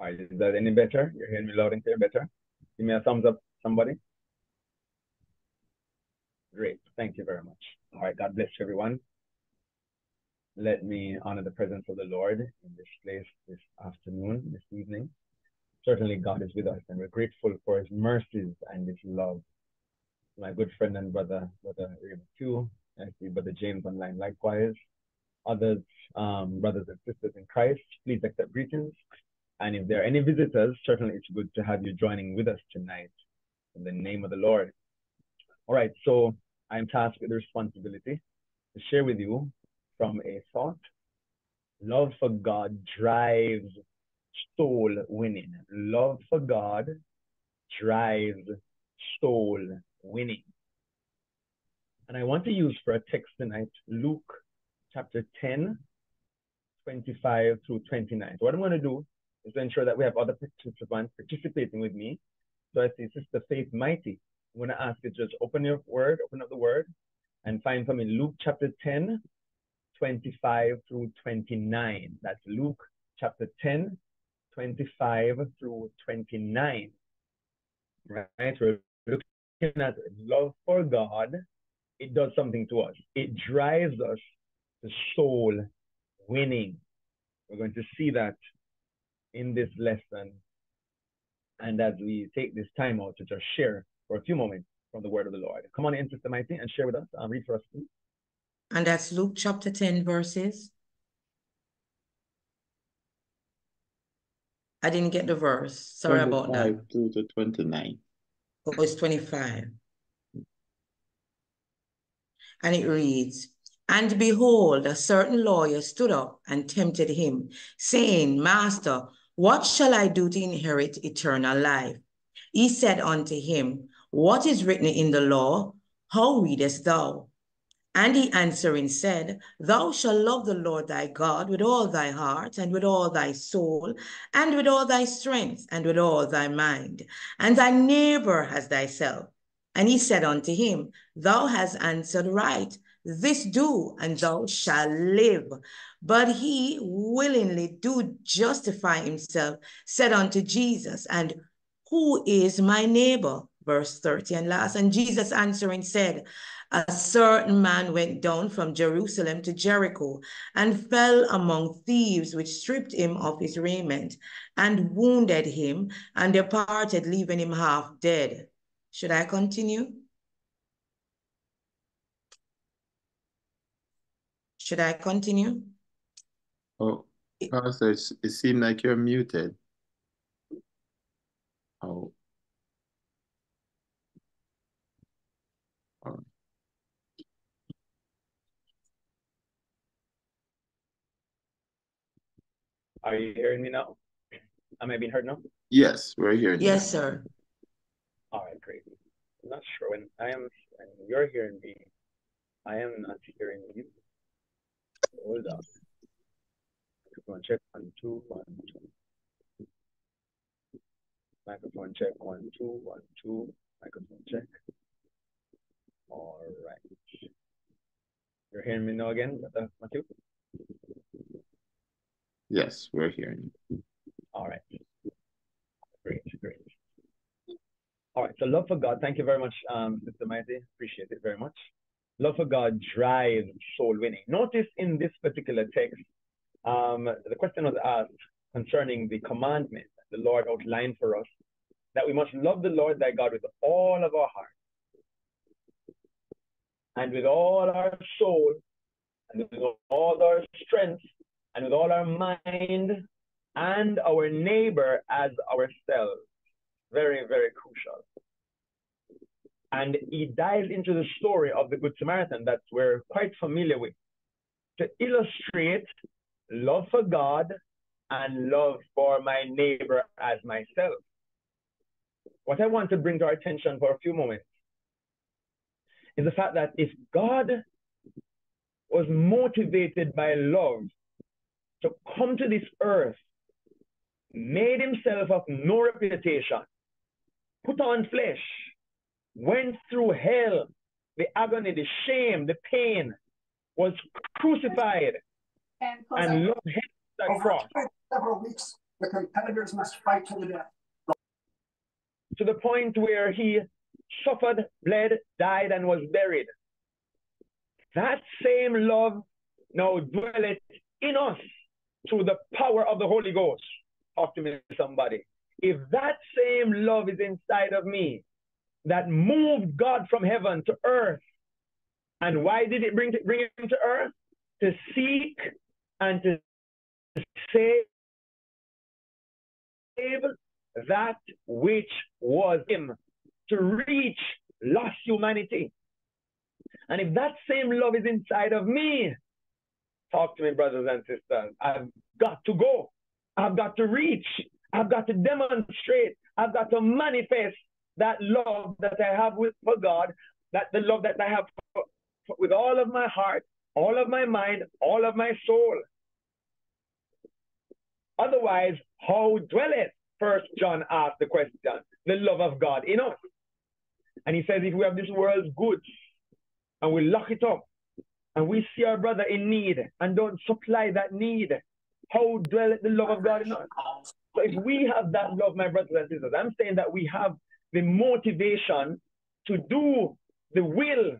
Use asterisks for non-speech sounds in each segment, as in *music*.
All right, is that any better? You're hearing me loud and clear better? Give me a thumbs up, somebody. Great, thank you very much. All right, God bless everyone. Let me honor the presence of the Lord in this place this afternoon, this evening. Certainly, God is with us, and we're grateful for His mercies and His love. My good friend and brother, Brother Raymond too, I see Brother James online likewise. Others, um, brothers and sisters in Christ, please accept greetings. And if there are any visitors, certainly it's good to have you joining with us tonight in the name of the Lord. All right, so I'm tasked with the responsibility to share with you from a thought. Love for God drives soul winning. Love for God drives soul winning. And I want to use for a text tonight Luke chapter 10, 25 through 29. So what I'm going to do is to ensure that we have other participants participating with me. So I see Sister Faith Mighty. I'm going to ask you to just open your word, open up the word, and find for me Luke chapter 10, 25 through 29. That's Luke chapter 10, 25 through 29. Right? We're looking at love for God. It does something to us. It drives us to soul winning. We're going to see that in this lesson. And as we take this time out to just share for a few moments from the word of the Lord. Come on in, Sister Mighty, and share with us. Um, read for us, please. And that's Luke chapter 10, verses. I didn't get the verse. Sorry about that. to the 29. Oh, it's 25. And it reads, And behold, a certain lawyer stood up and tempted him, saying, Master, what shall I do to inherit eternal life? He said unto him, What is written in the law? How readest thou? And he answering said, Thou shalt love the Lord thy God with all thy heart, and with all thy soul, and with all thy strength, and with all thy mind, and thy neighbor as thyself. And he said unto him, Thou hast answered right. This do, and thou shalt live. But he willingly do justify himself, said unto Jesus, And who is my neighbor? Verse 30 and last. And Jesus answering said, a certain man went down from Jerusalem to Jericho and fell among thieves, which stripped him of his raiment and wounded him and departed, leaving him half dead. Should I continue? Should I continue? Oh, Pastor, it seemed like you're muted. Oh. oh. Are you hearing me now? Am I being heard now? Yes, we're hearing Yes, you. sir. All right, great. I'm not sure when I am when you're hearing me. I am not hearing you. Hold on. Microphone check one two one two. Microphone check one two one two. Microphone check. All right. You're hearing me now again, Matthew? Yes, we're hearing you. All right. Great, great. All right, so love for God. Thank you very much, um, Mr. Mighty. Appreciate it very much. Love for God drives soul winning. Notice in this particular text, um, the question was asked concerning the commandment the Lord outlined for us that we must love the Lord thy God with all of our heart and with all our soul and with all our strength and with all our mind and our neighbor as ourselves. Very, very crucial. And he dives into the story of the Good Samaritan that we're quite familiar with to illustrate love for God and love for my neighbor as myself. What I want to bring to our attention for a few moments is the fact that if God was motivated by love to come to this earth, made himself of no reputation, put on flesh, went through hell, the agony, the shame, the pain, was crucified and and loved him the cross. Several weeks. The competitors must fight to the death. To the point where he suffered, bled, died, and was buried. That same love now dwelleth in us through the power of the Holy Ghost. Talk to me, somebody. If that same love is inside of me, that moved God from heaven to earth, and why did it bring, bring him to earth? To seek and to save that which was him, to reach lost humanity. And if that same love is inside of me, talk to me, brothers and sisters. I've got to go. I've got to reach. I've got to demonstrate. I've got to manifest that love that I have with for God, that the love that I have for, for, with all of my heart, all of my mind, all of my soul. Otherwise, how dwelleth? First John asked the question, the love of God in us. And he says, if we have this world's goods and we lock it up and we see our brother in need and don't supply that need, how dwelleth the love of God in us? So if we have that love, my brothers and sisters, I'm saying that we have the motivation to do the will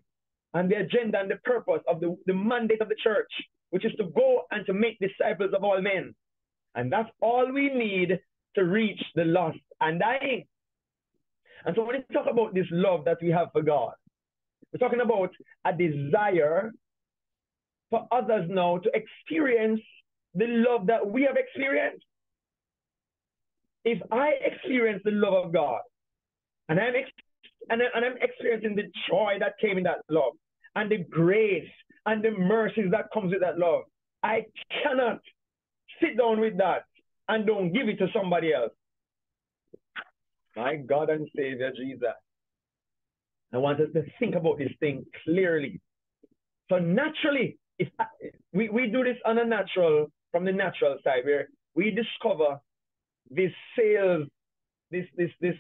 and the agenda and the purpose of the, the mandate of the church, which is to go and to make disciples of all men. And that's all we need to reach the lost and dying. And so when we talk about this love that we have for God, we're talking about a desire for others now to experience the love that we have experienced. If I experience the love of God, and I'm, and, I, I'm experiencing the joy that came in that love, and the grace and the mercies that comes with that love, I cannot sit down with that and don't give it to somebody else. My God and Savior Jesus. I want us to think about this thing clearly. So naturally, if I, we, we do this on a natural, from the natural side, where we discover this sales, this this this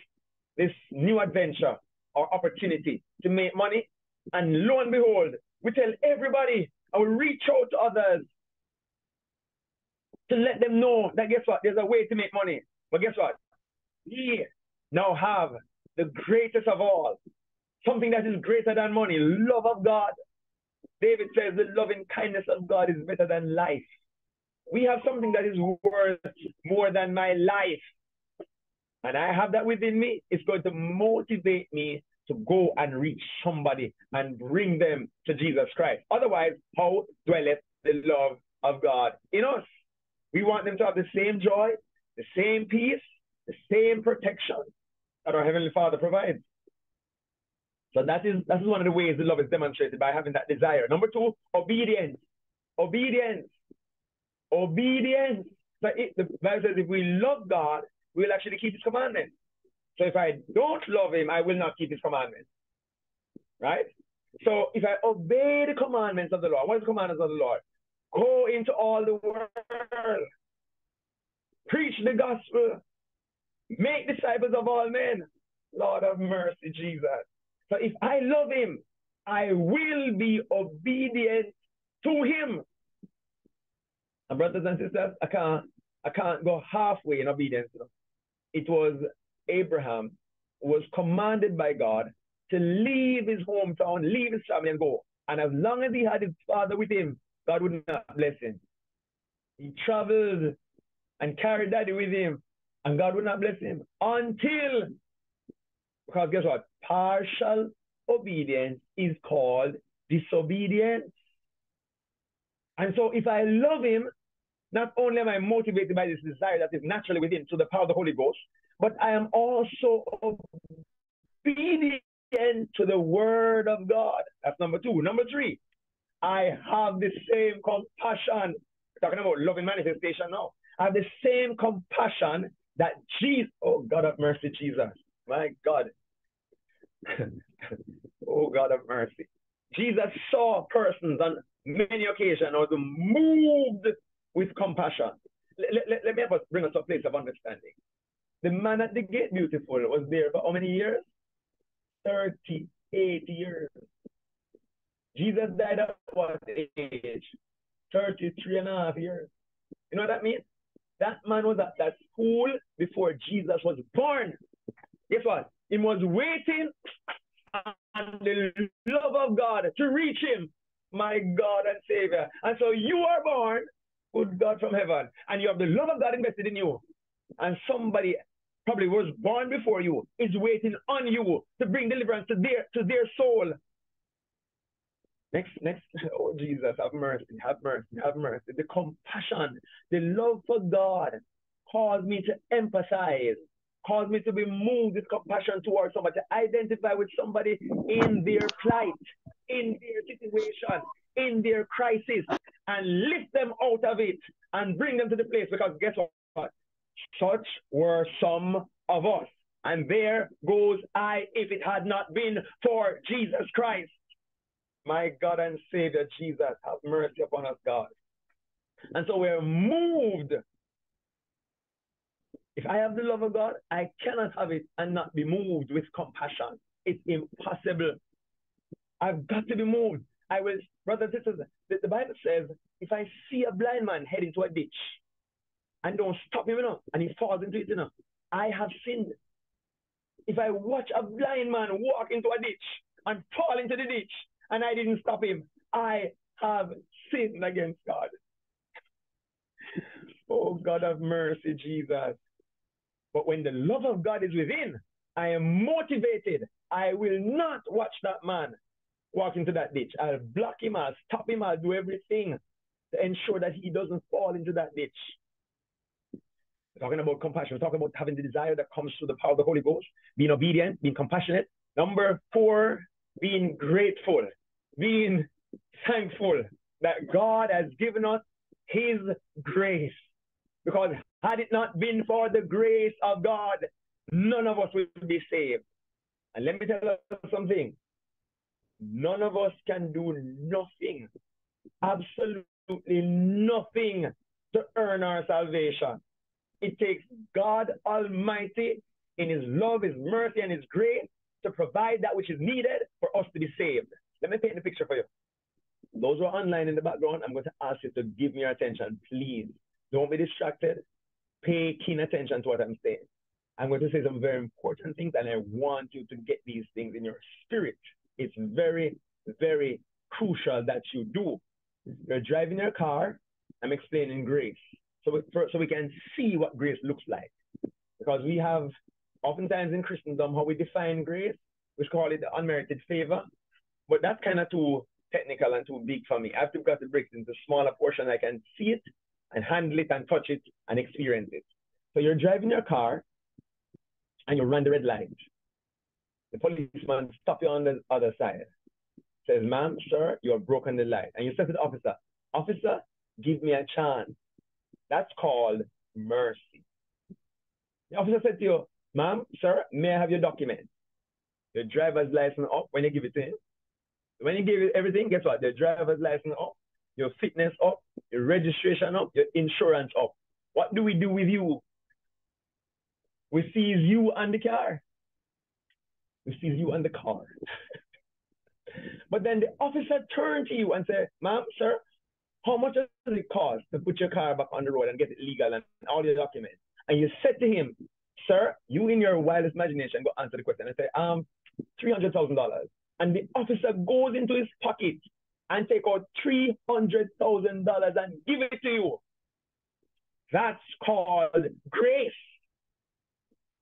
this new adventure or opportunity to make money, and lo and behold, we tell everybody and we reach out to others to let them know that guess what? There's a way to make money. But guess what? We now have the greatest of all, something that is greater than money, love of God. David says the loving kindness of God is better than life. We have something that is worth more than my life. And I have that within me. It's going to motivate me to go and reach somebody and bring them to Jesus Christ. Otherwise, how dwelleth the love of God in us? We want them to have the same joy, the same peace, the same protection that our Heavenly Father provides. So that is that is one of the ways the love is demonstrated by having that desire. Number two, obedience. Obedience. Obedience. So it, the Bible says if we love God, we'll actually keep his commandments. So if I don't love him, I will not keep his commandments. Right? So if I obey the commandments of the Lord, what is the commandments of the Lord? Go into all the world. Preach the gospel. Make disciples of all men. Lord of mercy, Jesus. So if I love him, I will be obedient to him. And brothers and sisters, I can't I can't go halfway in obedience. It was Abraham was commanded by God to leave his hometown, leave his family and go. And as long as he had his father with him, God would not bless him. He traveled and carried daddy with him, and God would not bless him until, because guess what? Partial obedience is called disobedience. And so if I love him, not only am I motivated by this desire that is naturally within through the power of the Holy Ghost, but I am also obedient to the word of God. That's number two. Number three, I have the same compassion. We're talking about loving manifestation now. I have the same compassion that Jesus, oh God of mercy, Jesus, my God. *laughs* oh God of mercy. Jesus saw persons on many occasions was moved with compassion. Let, let, let me help us bring us to a place of understanding. The man at the gate, beautiful, was there for how many years? 38 years. Jesus died at what age? 33 and a half years. You know what that means? That man was at that school before Jesus was born. Guess what? He was waiting on the love of God to reach him, my God and Savior. And so you are born, good God from heaven, and you have the love of God invested in you. And somebody probably was born before you is waiting on you to bring deliverance to their to their soul. Next, next, *laughs* oh Jesus, have mercy, have mercy, have mercy. The compassion, the love for God caused me to emphasize, caused me to be moved with compassion towards somebody, to identify with somebody in their plight, in their situation, in their crisis, and lift them out of it and bring them to the place. Because guess what? Such were some of us. And there goes I if it had not been for Jesus Christ. My God and Savior Jesus, have mercy upon us, God. And so we're moved. If I have the love of God, I cannot have it and not be moved with compassion. It's impossible. I've got to be moved. I will, brothers and sisters, the, the Bible says, if I see a blind man head into a ditch and don't stop him you know, and he falls into it you know, I have sinned. If I watch a blind man walk into a ditch and fall into the ditch, and I didn't stop him. I have sinned against God. *laughs* Oh, God of mercy, Jesus. But when the love of God is within, I am motivated. I will not watch that man walk into that ditch. I'll block him, I'll stop him, I'll do everything to ensure that he doesn't fall into that ditch. We're talking about compassion. We're talking about having the desire that comes through the power of the Holy Ghost, being obedient, being compassionate. Number four, being grateful being thankful that God has given us his grace. Because had it not been for the grace of God, none of us would be saved. And let me tell you something. None of us can do nothing, absolutely nothing to earn our salvation. It takes God Almighty in His love, His mercy, and His grace to provide that which is needed for us to be saved. Let me paint the picture for you. Those who are online in the background, I'm going to ask you to give me your attention, please. Don't be distracted. Pay keen attention to what I'm saying. I'm going to say some very important things, and I want you to get these things in your spirit. It's very, very crucial that you do. You're driving your car. I'm explaining grace, so we, for, so we can see what grace looks like. Because we have, oftentimes in Christendom, how we define grace, we call it the unmerited favor. But that's kind of too technical and too big for me. I have to the bricks into smaller portion. I can see it and handle it and touch it and experience it. So you're driving your car and you run the red light. The policeman stop you on the other side. Says, ma'am, sir, you have broken the light. And you say to the officer, officer, give me a chance. That's called mercy. The officer said to you, ma'am, sir, may I have your document? Your driver's license up when you give it to him. When you give it everything, guess what? The driver's license up, your fitness up, your registration up, your insurance up. What do we do with you? We seize you and the car. We seize you and the car. *laughs* but then the officer turned to you and said, ma'am, sir, how much does it cost to put your car back on the road and get it legal and all your documents? And you said to him, sir, you in your wildest imagination go answer the question and say, um, $300,000 and the officer goes into his pocket and take out $300,000 and give it to you. That's called grace.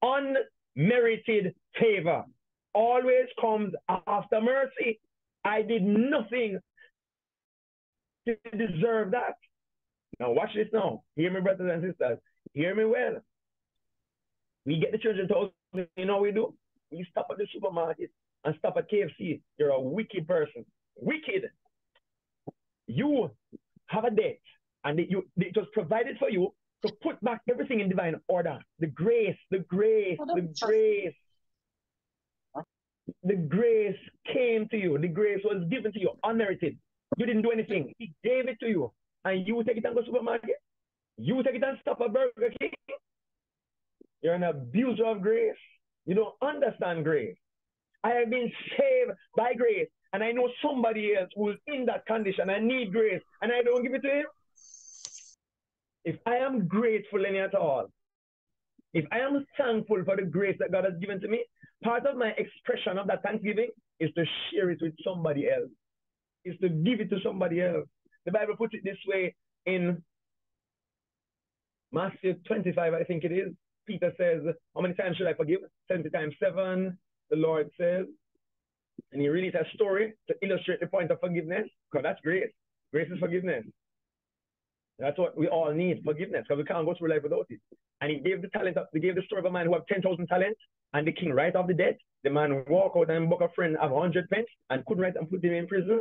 Unmerited favor always comes after mercy. I did nothing to deserve that. Now watch this now. Hear me, brothers and sisters. Hear me well. We get the children told, you know what we do? We stop at the supermarket and stop at KFC, you're a wicked person. Wicked. You have a debt, and it, you, it was provided for you to put back everything in divine order. The grace, the grace, the grace. The grace came to you. The grace was given to you, unmerited. You didn't do anything. He gave it to you. And you take it and go to supermarket. You take it and stop a Burger King. You're an abuser of grace. You don't understand grace. I have been saved by grace. And I know somebody else who's in that condition and need grace. And I don't give it to him. if I am grateful any at all, if I am thankful for the grace that God has given to me, part of my expression of that thanksgiving is to share it with somebody else, is to give it to somebody else. The Bible puts it this way in Matthew 25, I think it is. Peter says, How many times should I forgive? 70 times 7, the Lord says. And he reads a story to illustrate the point of forgiveness, because that's grace. Grace is forgiveness. That's what we all need, forgiveness, because we can't go through life without it. And he gave the talent, he gave the story of a man who had 10,000 talents, and the king right off the debt, The man walk out and book a friend of 100 pence and couldn't write and put him in prison.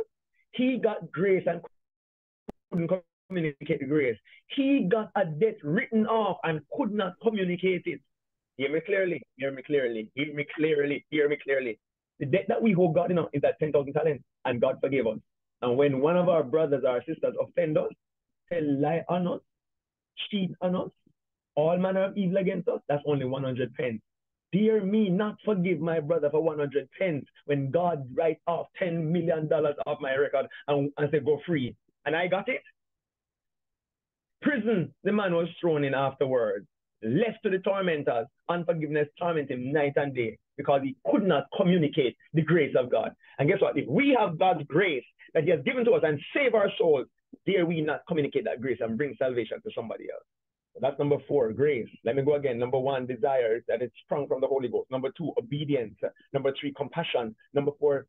He got grace and couldn't communicate the grace. He got a debt written off and could not communicate it. Hear me clearly, hear me clearly, hear me clearly, hear me clearly. The debt that we owe God you know, is that 10,000 talents, and God forgave us. And when one of our brothers or sisters offend us, tell lie on us, cheat on us, all manner of evil against us, that's only 100 pence. Dear me, not forgive my brother for 100 pence when God write off $10 million off my record and, and say, go free. And I got it. Prison, the man was thrown in afterwards, left to the tormentors. Unforgiveness torment him night and day because he could not communicate the grace of God. And guess what? If we have God's grace that He has given to us and save our souls, dare we not communicate that grace and bring salvation to somebody else? That's number four, grace. Let me go again. Number one, desire that it's sprung from the Holy Ghost. Number two, obedience. Number three, compassion. Number four,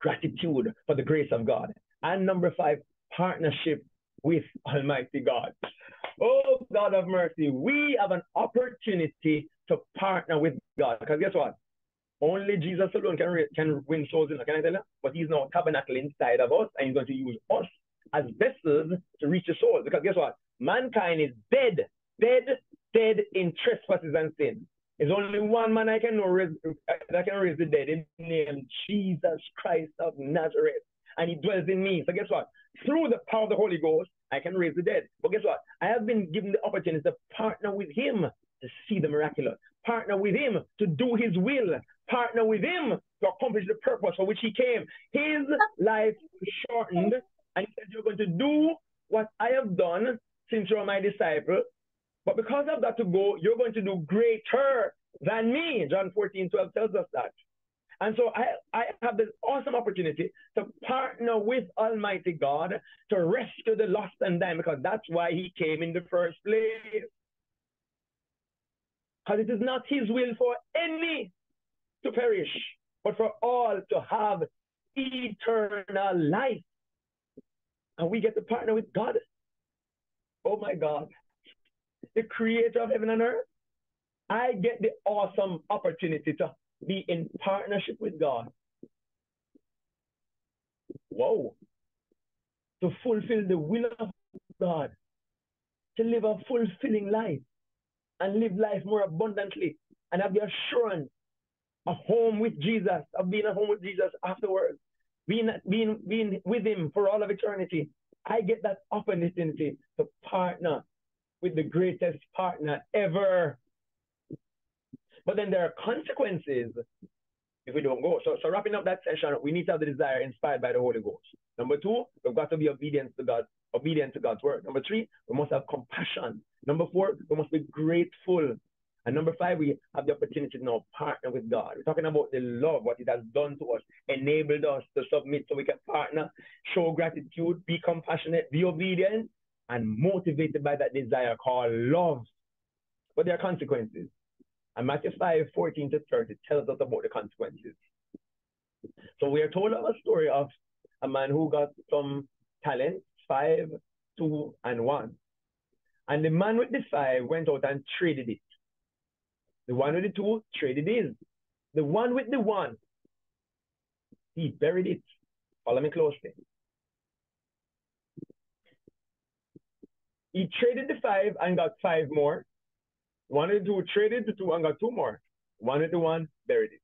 gratitude for the grace of God. And number five, partnership with Almighty God. Oh, God of mercy, we have an opportunity to partner with God. Because guess what? Only Jesus alone can, can win souls in. Can I tell you? But He's now tabernacle inside of us, and He's going to use us as vessels to reach the souls. Because guess what? Mankind is dead, dead, dead in trespasses and sin. There's only one man I can know raise, that can raise the dead, in name Jesus Christ of Nazareth. And he dwells in me. So guess what? Through the power of the Holy Ghost, I can raise the dead. But guess what? I have been given the opportunity to partner with him to see the miraculous. Partner with him to do his will. Partner with him to accomplish the purpose for which he came. His life shortened and he said, You're going to do what I have done since you're my disciple. But because I've got to go, you're going to do greater than me. John 14, 12 tells us that. And so I, I have this awesome opportunity to partner with Almighty God to rescue the lost and dying because that's why he came in the first place. Because it is not his will for any to perish, but for all to have eternal life and we get to partner with God. Oh my God, the creator of heaven and earth. I get the awesome opportunity to be in partnership with God. Whoa. To fulfill the will of God, to live a fulfilling life and live life more abundantly and have the assurance of home with Jesus, of being at home with Jesus afterwards being, being, being with him for all of eternity, I get that opportunity to partner with the greatest partner ever. But then there are consequences if we don't go. So, so wrapping up that session, we need to have the desire inspired by the Holy Ghost. Number two, we've got to be obedient to God, obedient to God's word. Number three, we must have compassion. Number four, we must be grateful and number five, we have the opportunity to now partner with God. We're talking about the love, what it has done to us, enabled us to submit so we can partner, show gratitude, be compassionate, be obedient, and motivated by that desire called love. But there are consequences. And Matthew 5, 14 to 30 tells us about the consequences. So we are told of a story of a man who got some talents, five, two, and one. And the man with the five went out and traded it the one with the two traded in. The one with the one, he buried it. Follow me closely. He traded the five and got five more. One with the two traded the two and got two more. One with the one buried it.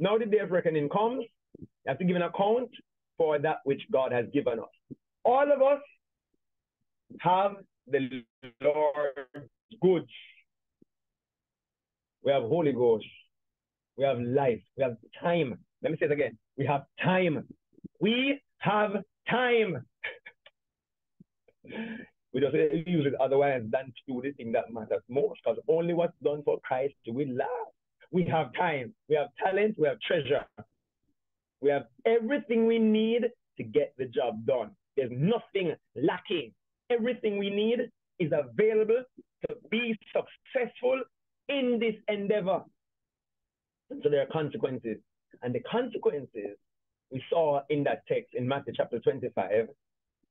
Now the day of reckoning comes. You have to give an account for that which God has given us. All of us have the Lord's goods we have Holy Ghost, we have life, we have time. Let me say it again. We have time. We have time. *laughs* We just use it otherwise than to the thing that matters most. Because only what's done for Christ will last. We have time, we have talent, we have treasure. We have everything we need to get the job done. There's nothing lacking. Everything we need is available to be successful in this endeavor. And so there are consequences. And the consequences we saw in that text in Matthew chapter 25,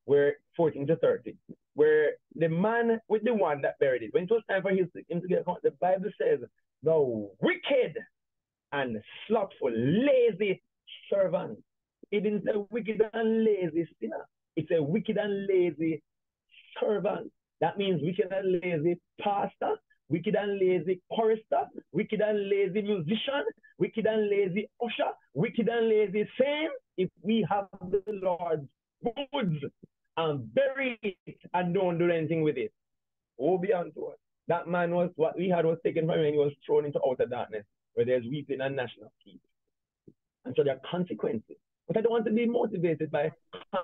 where 14 to 30, where the man with the one that buried it, when it was time for him to get home, the Bible says, the wicked and slothful, lazy servant. It is a wicked and lazy sinner. It's a wicked and lazy servant. That means wicked and lazy pastor, wicked and lazy chorister, wicked and lazy musician, wicked and lazy usher, wicked and lazy same. If we have the Lord's goods and bury it and don't do anything with it, woe be unto us. That man was what we had was taken from him and he was thrown into outer darkness where there's weeping and of teeth. And so there are consequences. But I don't want to be motivated by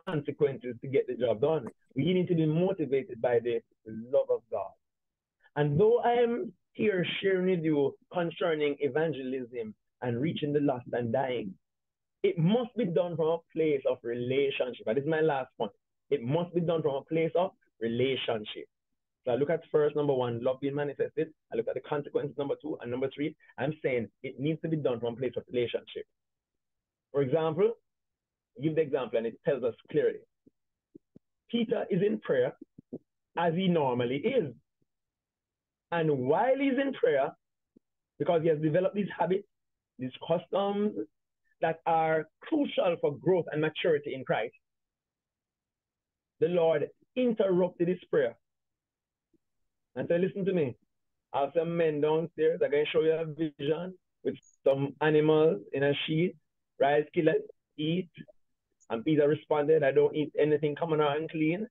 consequences to get the job done. We need to be motivated by the love of God. And though I am here sharing with you concerning evangelism and reaching the lost and dying, it must be done from a place of relationship. That is my last point. It must be done from a place of relationship. So I look at first, number one, love being manifested. I look at the consequences, number two. And number three, I'm saying it needs to be done from a place of relationship. For example, give the example and it tells us clearly. Peter is in prayer as he normally is. And while he's in prayer, because he has developed these habits, these customs that are crucial for growth and maturity in Christ, the Lord interrupted his prayer and said, Listen to me. I have some men downstairs. I can show you a vision with some animals in a sheet rice killer, eat. And Peter responded, I don't eat anything common or unclean.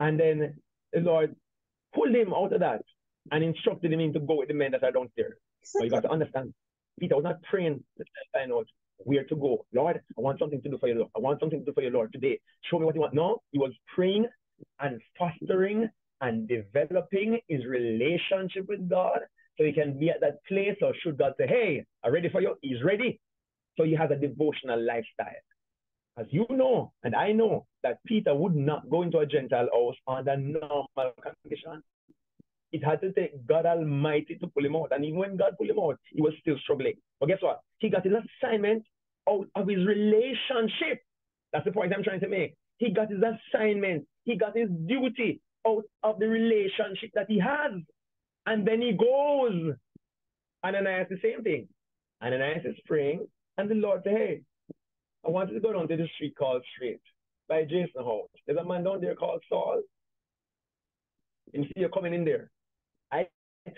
And then the Lord pulled him out of that and instructed him to go with the men that are downstairs. But you got to understand, Peter was not praying to find out where to go. Lord, I want something to do for you, Lord. I want something to do for you, Lord, today. Show me what you want. No, he was praying and fostering and developing his relationship with God so he can be at that place or should God say, hey, I'm ready for you? He's ready. So he has a devotional lifestyle. As you know, and I know, that Peter would not go into a Gentile house under normal conditions. It had to take God Almighty to pull him out. And even when God pulled him out, he was still struggling. But guess what? He got his assignment out of his relationship. That's the point I'm trying to make. He got his assignment, he got his duty out of the relationship that he has. And then he goes. and then I Ananias, the same thing. and then Ananias is praying, and the Lord said, Hey, I want you to go down to the street called Straight by Jason House. There's a man down there called Saul. And see you coming in there. I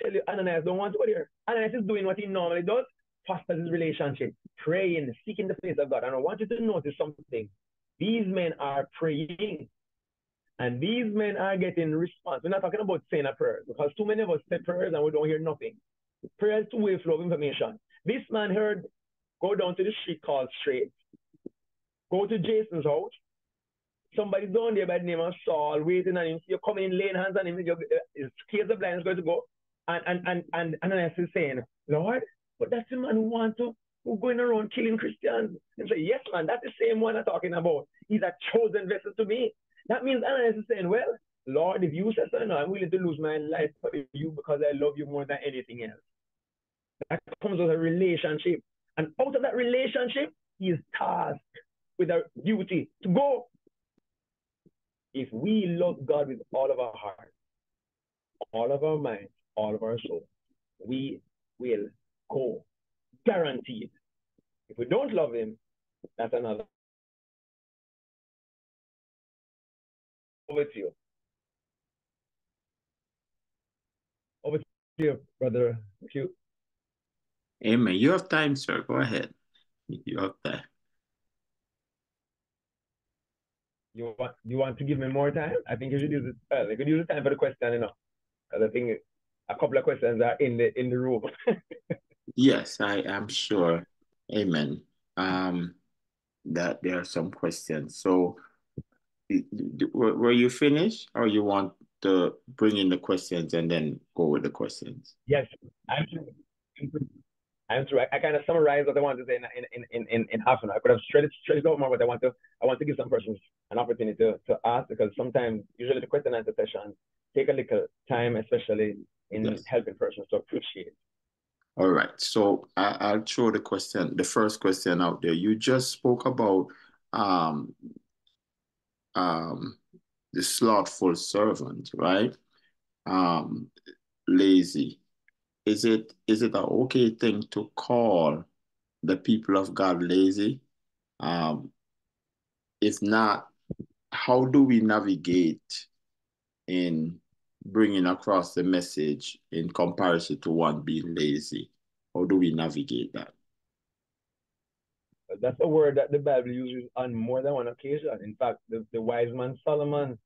tell you, Ananias don't want to go there. Ananias is doing what he normally does, fosters his relationship, praying, seeking the face of God. And I want you to notice something. These men are praying. And these men are getting response. We're not talking about saying a prayer because too many of us say prayers and we don't hear nothing. Prayer is two-way flow of information. This man heard Go down to the street called Straight. Go to Jason's house. Somebody down there by the name of Saul waiting on him. You're coming in, laying hands on him. You're, his case of blindness going to go. And and and and Ananias is saying, Lord, but that's the man who wants to who going around killing Christians. And say, yes, man, that's the same one I'm talking about. He's a chosen vessel to me. That means Ananias is saying, well, Lord, if you say so, no, I'm willing to lose my life for you because I love you more than anything else. That comes with a relationship. And out of that relationship, he is tasked with a duty to go. If we love God with all of our heart, all of our mind, all of our soul, we will go. Guaranteed. If we don't love him, that's another. Over to you. Over to you, brother You. Amen. You have time, sir. Go ahead. You have time. You want you want to give me more time? I think you should use it. Well, you could use the time for the question, you know, because I think a couple of questions are in the in the room. *laughs* yes, I am sure. Amen. Um, that there are some questions. So were you finished or you want to bring in the questions and then go with the questions? Yes, I'm. I'm through. I, I kind of summarized what I wanted to say in, in, in, in, in half an hour. I could have stretched, stretched out more, but I want to I want to give some persons an opportunity to, to ask because sometimes usually the question and answer session take a little time, especially in yes. helping persons to appreciate. All right. So I, I'll throw the question, the first question out there. You just spoke about um, um, the slothful servant, right? Um, lazy. Is it is it an okay thing to call the people of God lazy? Um, if not, how do we navigate in bringing across the message in comparison to one being lazy? How do we navigate that? That's a word that the Bible uses on more than one occasion. In fact, the, the wise man Solomon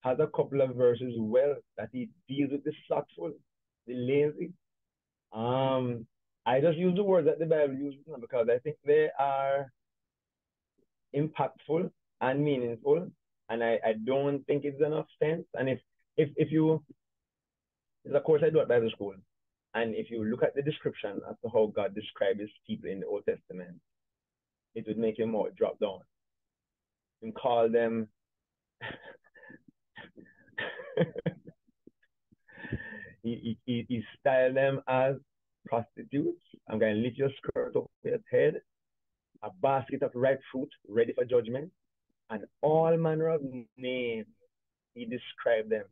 has a couple of verses well that he deals with the slothful, the lazy. Um, I just use the words that the Bible uses because I think they are impactful and meaningful, and I, I don't think it's enough sense. And if if if you, of course, I do at Bible school, and if you look at the description as to how God describes people in the Old Testament, it would make your mouth drop down. And call them *laughs* *laughs* he, he, he styled them as prostitutes. I'm going to lift your skirt over your head, a basket of ripe fruit ready for judgment, and all manner of names. He described them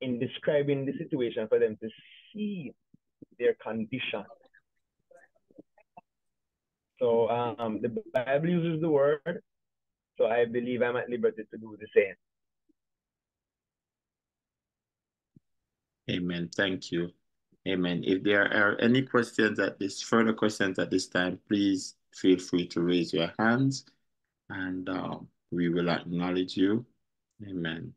in describing the situation for them to see their condition. So um, the Bible uses the word, so I believe I'm at liberty to do the same. Amen. Thank you. Amen. If there are any questions at this, further questions at this time, please feel free to raise your hands and um, we will acknowledge you. Amen.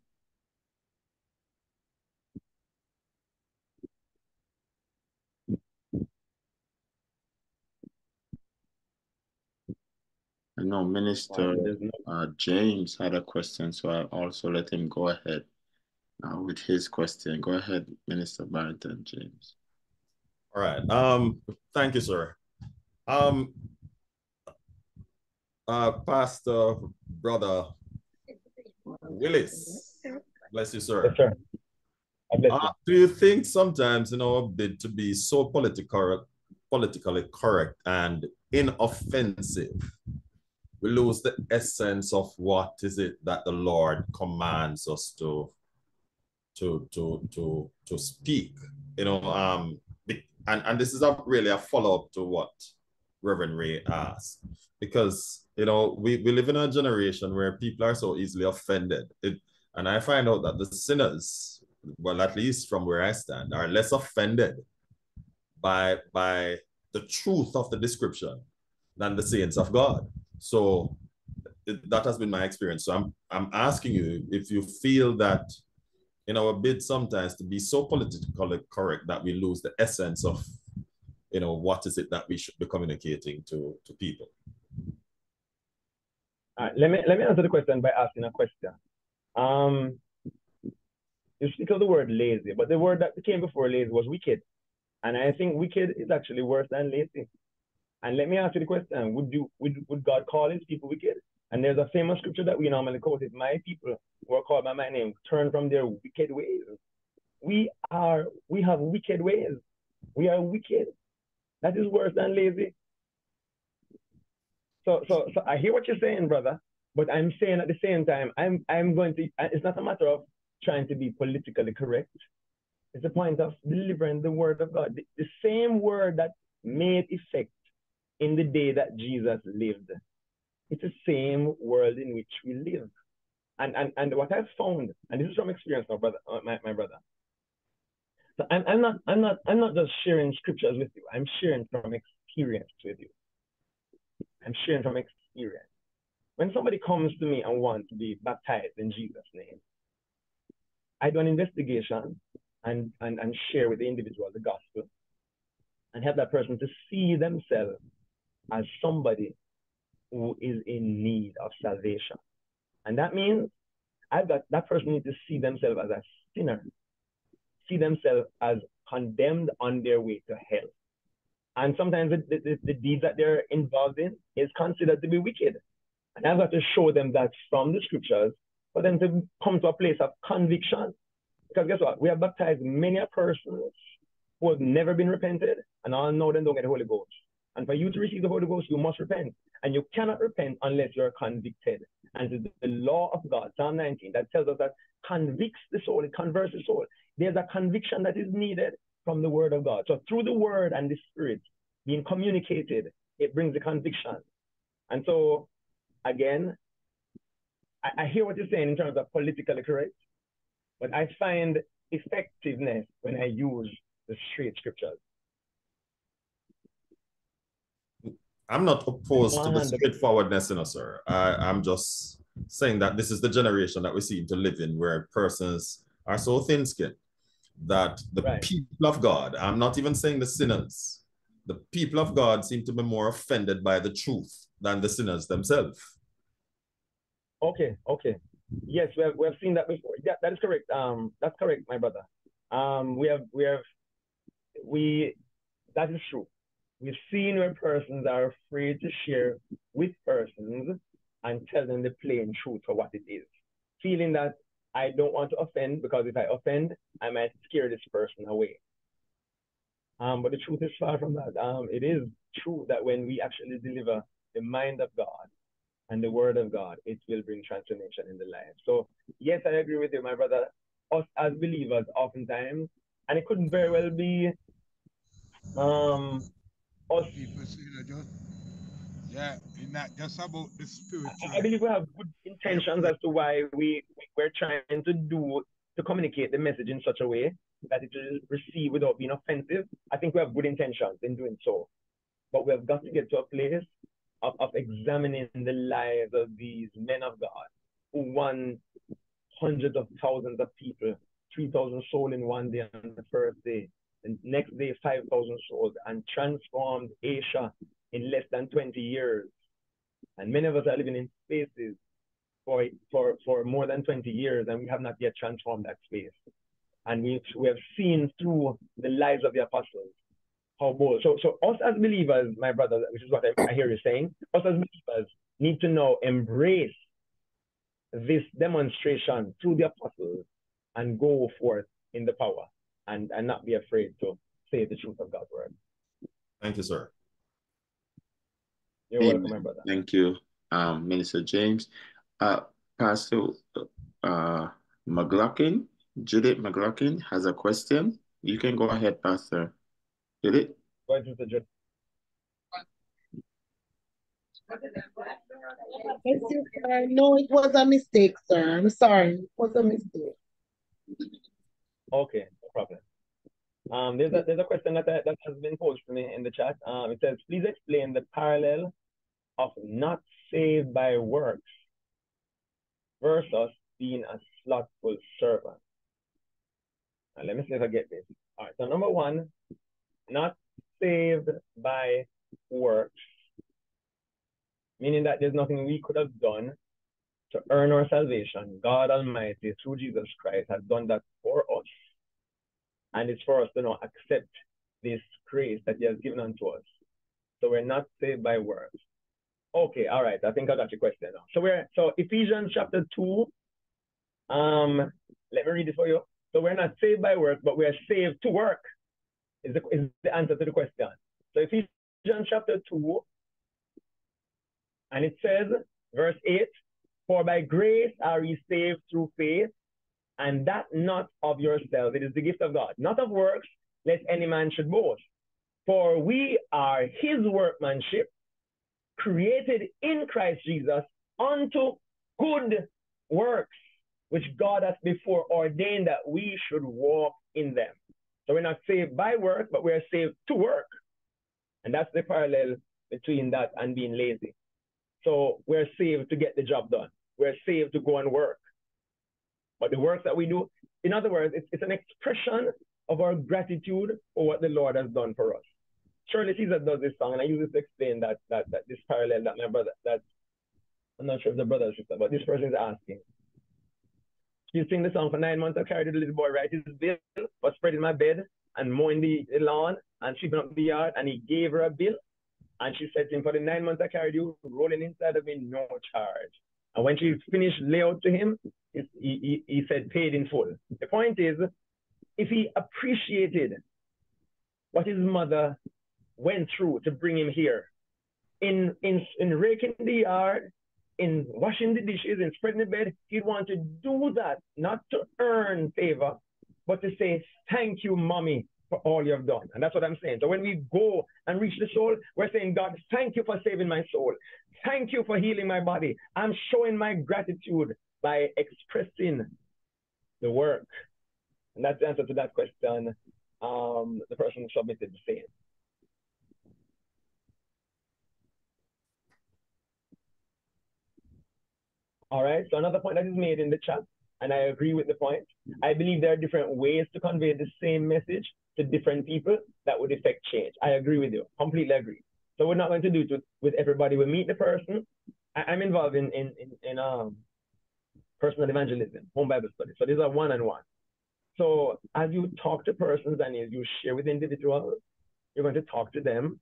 I know Minister uh, James had a question, so I'll also let him go ahead uh, with his question. Go ahead, Minister Barrington James. All right. Um, thank you, sir. Um, uh, Pastor, brother Willis, bless you, sir. Yes, sir. Uh, do you think sometimes, you know, a bit to be so political, politically correct and inoffensive, we lose the essence of what is it that the Lord commands us to to to to to speak. You know, um, and and this is a really a follow up to what Reverend Ray asked, because you know we we live in a generation where people are so easily offended. It, and I find out that the sinners, well, at least from where I stand, are less offended by by the truth of the description than the saints of God. So it, that has been my experience. So I'm I'm asking you if you feel that in our bid sometimes to be so politically correct that we lose the essence of you know what is it that we should be communicating to to people. All right let me let me answer the question by asking a question. Um you speak of the word lazy but the word that came before lazy was wicked. And i think wicked is actually worse than lazy. And let me ask you the question. Would you would, would god call his people wicked and there's a famous scripture that we normally quote is my people who are called by my name turn from their wicked ways. We are we have wicked ways. We are wicked. That is worse than lazy. So so so I hear what you're saying, brother, but I'm saying at the same time, I'm I'm going to it's not a matter of trying to be politically correct. It's a point of delivering the word of God. The, the same word that made effect in the day that Jesus lived it's the same world in which we live. And, and, and what I've found, and this is from experience, my brother, uh, my, my brother. So I'm, I'm not I'm not I'm not just sharing scriptures with you. I'm sharing from experience with you. I'm sharing from experience. When somebody comes to me and wants to be baptized in Jesus' name, I do an investigation and, and, and share with the individual the gospel and help that person to see themselves as somebody who is in need of salvation. And that means I've got that person needs to see themselves as a sinner, see themselves as condemned on their way to hell. And sometimes the, the, the deeds that they're involved in is considered to be wicked. And I've got to show them that from the scriptures for them to come to a place of conviction. Because guess what? We have baptized many persons who have never been repented and all know them don't get the Holy Ghost. And for you to receive the Holy Ghost, you must repent. And you cannot repent unless you're convicted. And the law of God, Psalm 19, that tells us that convicts the soul, it converts the soul. There's a conviction that is needed from the word of God. So through the word and the spirit being communicated, it brings the conviction. And so again, I, I hear what you're saying in terms of politically correct, but I find effectiveness when I use the straight scriptures. I'm not opposed to the straightforwardness in us, sir. I, I'm just saying that this is the generation that we seem to live in where persons are so thin skinned that the right. people of God, I'm not even saying the sinners, the people of God seem to be more offended by the truth than the sinners themselves. Okay, okay. Yes, we have, we have seen that before. Yeah, that is correct. Um, that's correct, my brother. Um, we have, we have, we, that is true. We've seen where persons are afraid to share with persons and tell them the plain truth for what it is, feeling that I don't want to offend because if I offend, I might scare this person away. Um, but the truth is far from that. Um, it is true that when we actually deliver the mind of God and the word of God, it will bring transformation in the life. So, yes, I agree with you, my brother. Us as believers, oftentimes, and it couldn't very well be um, us. Yeah, it's not just about the spiritual. I believe we have good intentions as to why we, we're trying to do to communicate the message in such a way that it will receive without being offensive. I think we have good intentions in doing so. But we have got to get to a place of, of examining the lives of these men of God who won hundreds of thousands of people, 3,000 souls in one day on the first day, and next day 5,000 souls, and transformed Asia in less than 20 years. And many of us are living in spaces for, for, for more than 20 years, and we have not yet transformed that space. And we, we have seen through the lives of the apostles how bold. So, so us as believers, my brother, which is what I, I hear you saying, us as believers need to now embrace this demonstration through the apostles and go forth in the power and, and not be afraid to say the truth of God's word. Thank you, sir. You're Amen. welcome, my brother. Thank you, um, Minister James. Uh, Pastor uh, McLaughlin, Judith McLaughlin has a question. You can go ahead, Pastor. Judith. Go ahead, Mr. Judith. No, it was a mistake, sir. I'm sorry. It was a mistake. Okay, no problem. Um, there's a there's a question that that has been posed to me in the chat. Um, it says, please explain the parallel of not saved by works versus being a slothful servant. Now, let me see if I get this. All right. So number one, not saved by works, meaning that there's nothing we could have done to earn our salvation. God Almighty, through Jesus Christ, has done that for us. And it's for us to now accept this grace that He has given unto us. So we're not saved by works. Okay, all right. I think I got your question now. So we're so Ephesians chapter two. Um, let me read it for you. So we're not saved by work, but we are saved to work. Is the, is the answer to the question. So Ephesians chapter two, and it says, verse eight, for by grace are ye saved through faith, and that not of yourself. It is the gift of God, not of works, lest any man should boast. For we are his workmanship, created in Christ Jesus unto good works, which God has before ordained that we should walk in them. So we're not saved by work, but we're saved to work. And that's the parallel between that and being lazy. So we're saved to get the job done. We're saved to go and work. But the work that we do, in other words, it's, it's an expression of our gratitude for what the Lord has done for us. Shirley Caesar does this song, and I use this to explain that that that this parallel that my brother that I'm not sure if the brother or sister, but this person is asking. She sing the song for nine months. I carried the little boy right his bill for spreading my bed and mowing the lawn and sweeping up the yard. And he gave her a bill. And she said to him, for the nine months I carried you, rolling inside of me, no charge. And when she finished layout to him, he, he, he said paid in full. The point is, if he appreciated what his mother went through to bring him here, in, in, in raking the yard, in washing the dishes, in spreading the bed, he'd want to do that, not to earn favor, but to say, thank you, mommy, for all you have done. And that's what I'm saying. So when we go and reach the soul, we're saying, God, thank you for saving my soul. Thank you for healing my body. I'm showing my gratitude by expressing the work. And that's the answer to that question. Um, the person submitted the same. All right. So another point that is made in the chat, and I agree with the point. I believe there are different ways to convey the same message to different people that would affect change. I agree with you. Completely agree. So we're not going to do it with everybody. We meet the person. I, am involved in in in, in um personal evangelism, home Bible study. So these are one on one. So as you talk to persons and as you share with individuals, you're going to talk to them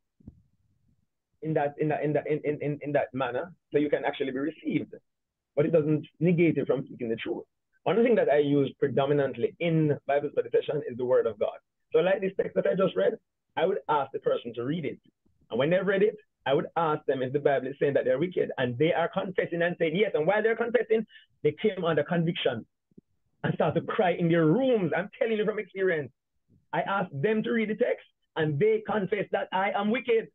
in that in that in that in, in, in that manner so you can actually be received but it doesn't negate it from speaking the truth. One thing that I use predominantly in Bible study session is the word of God. So like this text that I just read, I would ask the person to read it. And when they've read it, I would ask them if the Bible is saying that they're wicked. And they are confessing and saying yes. And while they're confessing, they came under conviction and start to cry in their rooms. I'm telling you from experience. I asked them to read the text and they confess that I am wicked.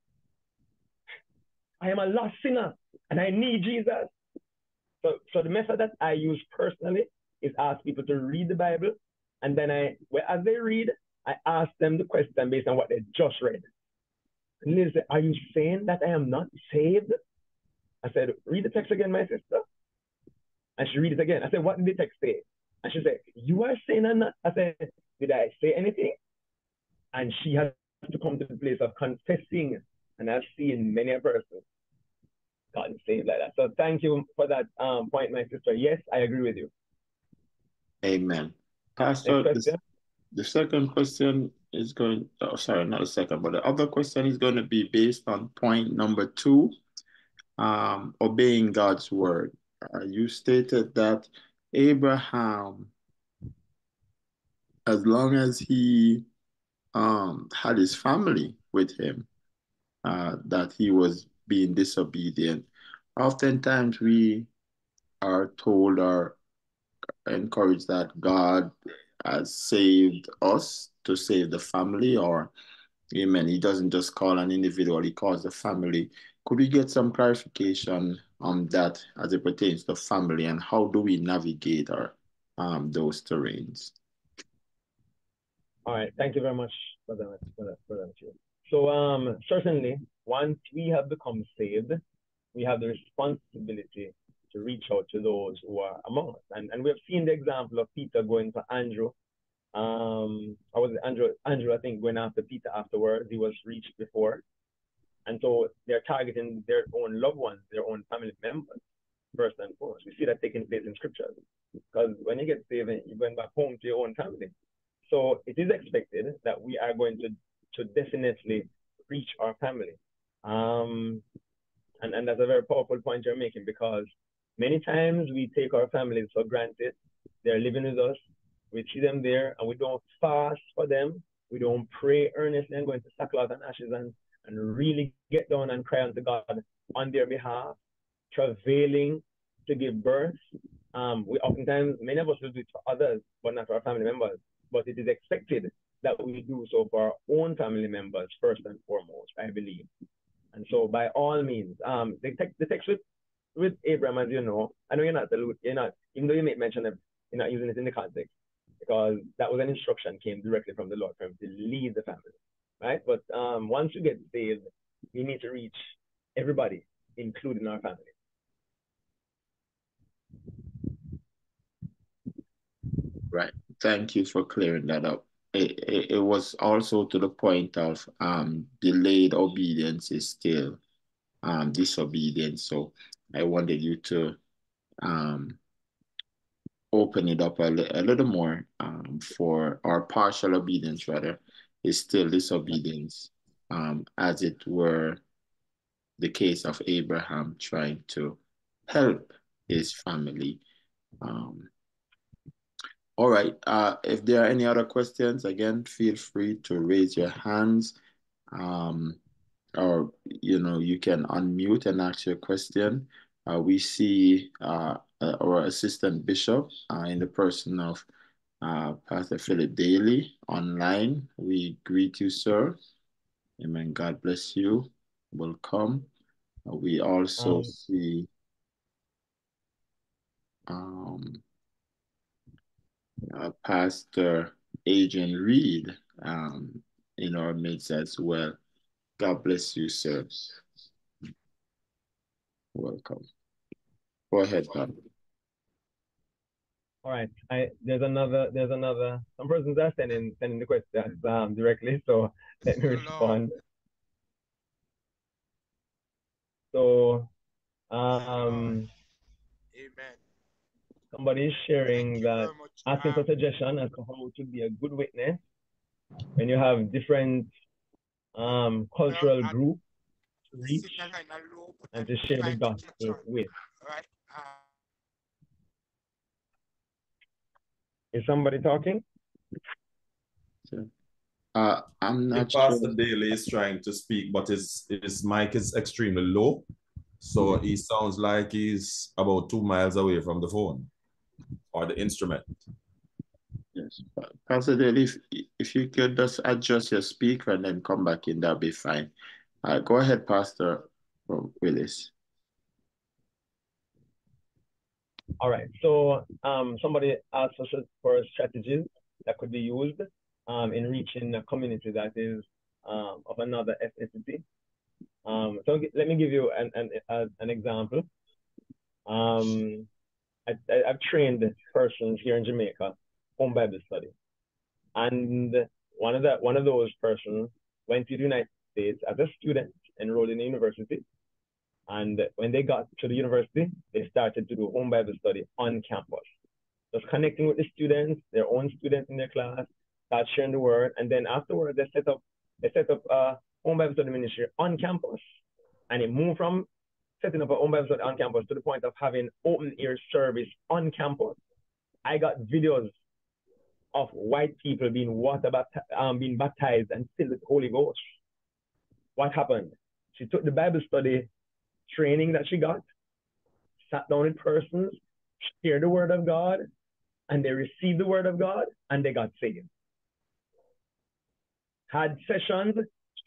I am a lost sinner and I need Jesus. So, so the method that I use personally is ask people to read the Bible, and then I, well, as they read, I ask them the question based on what they just read. And they say, "Are you saying that I am not saved?" I said, "Read the text again, my sister." And she read it again. I said, "What did the text say?" And she said, "You are saying I'm not." I said, "Did I say anything?" And she has to come to the place of confessing. And I've seen many a person gotten saved like that. So thank you for that um, point, my sister. Yes, I agree with you. Amen. Pastor, the, the second question is going, oh, sorry, not the second, but the other question is going to be based on point number two, um, obeying God's word. Uh, you stated that Abraham, as long as he um, had his family with him, uh, that he was being disobedient. Oftentimes we are told or encouraged that God has saved us to save the family or amen. He doesn't just call an individual, he calls the family. Could we get some clarification on that as it pertains to family and how do we navigate our um, those terrains? All right, thank you very much for that, for that, for that. So um, certainly, once we have become saved, we have the responsibility to reach out to those who are among us. And, and we have seen the example of Peter going to Andrew. Um, I was Andrew, Andrew, I think, going after Peter afterwards. He was reached before. And so they're targeting their own loved ones, their own family members, first and foremost. We see that taking place in scriptures. Because when you get saved, you're going back home to your own family. So it is expected that we are going to to definitely reach our family. Um, and, and that's a very powerful point you're making because many times we take our families for granted. They're living with us. We see them there and we don't fast for them. We don't pray earnestly and go into sackcloth and ashes and, and really get down and cry unto God on their behalf, travailing to give birth. Um, we oftentimes, many of us will do it for others, but not for our family members. But it is expected that we do so for our own family members first and foremost, I believe. And so by all means, um, the, text, the text with, Abraham, as you know, I know you're not, you're not, even though you make mention of, you're not using it in the context, because that was an instruction came directly from the Lord for him to lead the family, right? But um, once you get saved, we need to reach everybody, including our family. Right. Thank you for clearing that up It, it, it, was also to the point of um, delayed obedience is still um, disobedience. So I wanted you to um, open it up a, a little more um, for our partial obedience, rather, is still disobedience, um, as it were the case of Abraham trying to help his family. Um, all right. Uh, if there are any other questions, again, feel free to raise your hands. Um, or, you know, you can unmute and ask your question. Uh, we see uh, uh, our assistant bishop uh, in the person of uh, Pastor Philip Daly online. We greet you, sir. Amen. God bless you. Welcome. Uh, we also um, see um, uh, Pastor Adrian Reed um, in our midst as well. God bless you, sir. Welcome. Go ahead, Bob. All right. I there's another there's another some persons are sending sending the questions um directly, so let me respond. So um Amen. Somebody is sharing that asking for suggestion as to how to be a good witness when you have different um cultural group to reach and to share the gospel with. Is somebody talking? Uh, I'm not sure. Pastor Daly is trying to speak, but his, his mic is extremely low. So mm -hmm. he sounds like he's about two miles away from the phone or the instrument. Yes. Pastor Daly, if, if you could just adjust your speaker and then come back in, that'll be fine. Uh, go ahead, Pastor Willis. All right. So um, somebody asked us for strategies that could be used um, in reaching a community that is um, of another ethnicity. Um, so let me give you an, an, an example. Um, I, have trained persons here in Jamaica home Bible study. And one of the one of those persons went to the United States as a student, enrolled in a university, and when they got to the university, they started to do home Bible study on campus. Just connecting with the students, their own students in their class, start sharing the word. And then afterwards, they set up they set up a home Bible study ministry on campus. And it moved from setting up a home Bible study on campus to the point of having open air service on campus. I got videos of white people being water baptized, um, being baptized and filled with Holy Ghost. What happened? She took the Bible study training that she got, sat down in persons, shared the word of God, and they received the word of God and they got saved. Had sessions,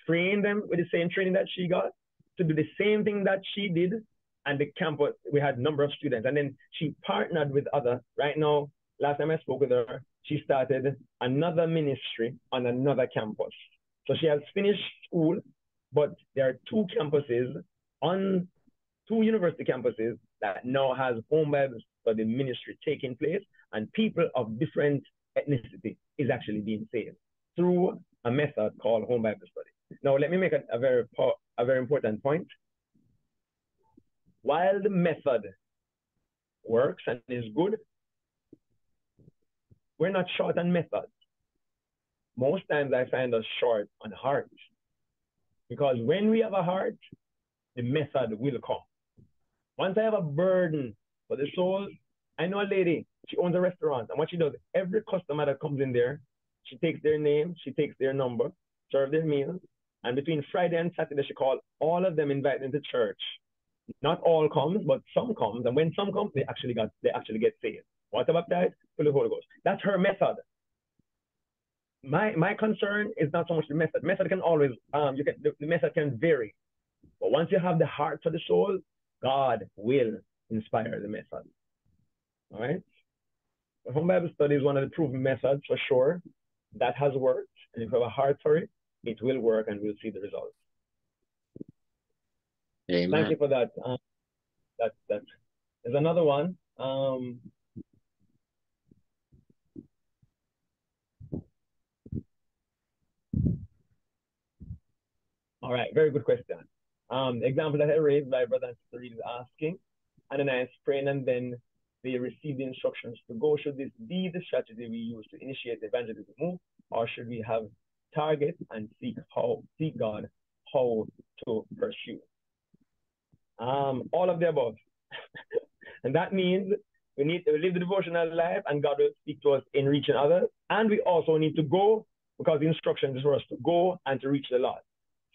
trained them with the same training that she got to do the same thing that she did. And the campus, we had a number of students. And then she partnered with other. Right now, last time I spoke with her, she started another ministry on another campus. So she has finished school, but there are two campuses on two university campuses that now has home Bible study ministry taking place, and people of different ethnicity is actually being saved through a method called home Bible study. Now, let me make a, a very a very important point. While the method works and is good, we're not short on methods. Most times I find us short on heart. Because when we have a heart, the method will come. Once I have a burden for the souls, I know a lady, she owns a restaurant. And what she does, every customer that comes in there, she takes their name, she takes their number, serve their meals. And between Friday and Saturday, she calls all of them, invite them to church. Not all comes, but some comes. And when some comes, they actually got they actually get saved. Water baptized, full of Holy Ghost. That's her method. My my concern is not so much the method. Method can always um you can the, the method can vary. But once you have the heart for the soul, God will inspire the method. All right. But home Bible study is one of the proven methods for sure. That has worked. And if you have a heart for it, it will work and we'll see the results. Amen. Thank you for that. Um, that that there's another one. Um, all right, very good question. Um, example that I raised by Brother Sister is asking, Ananias praying and then they receive the instructions to go. Should this be the strategy we use to initiate the evangelism move, or should we have target and seek how seek God how to pursue? Um, all of the above. *laughs* and that means we need to live the devotional life and God will speak to us in reaching others. And we also need to go because the instruction is for us to go and to reach the Lord.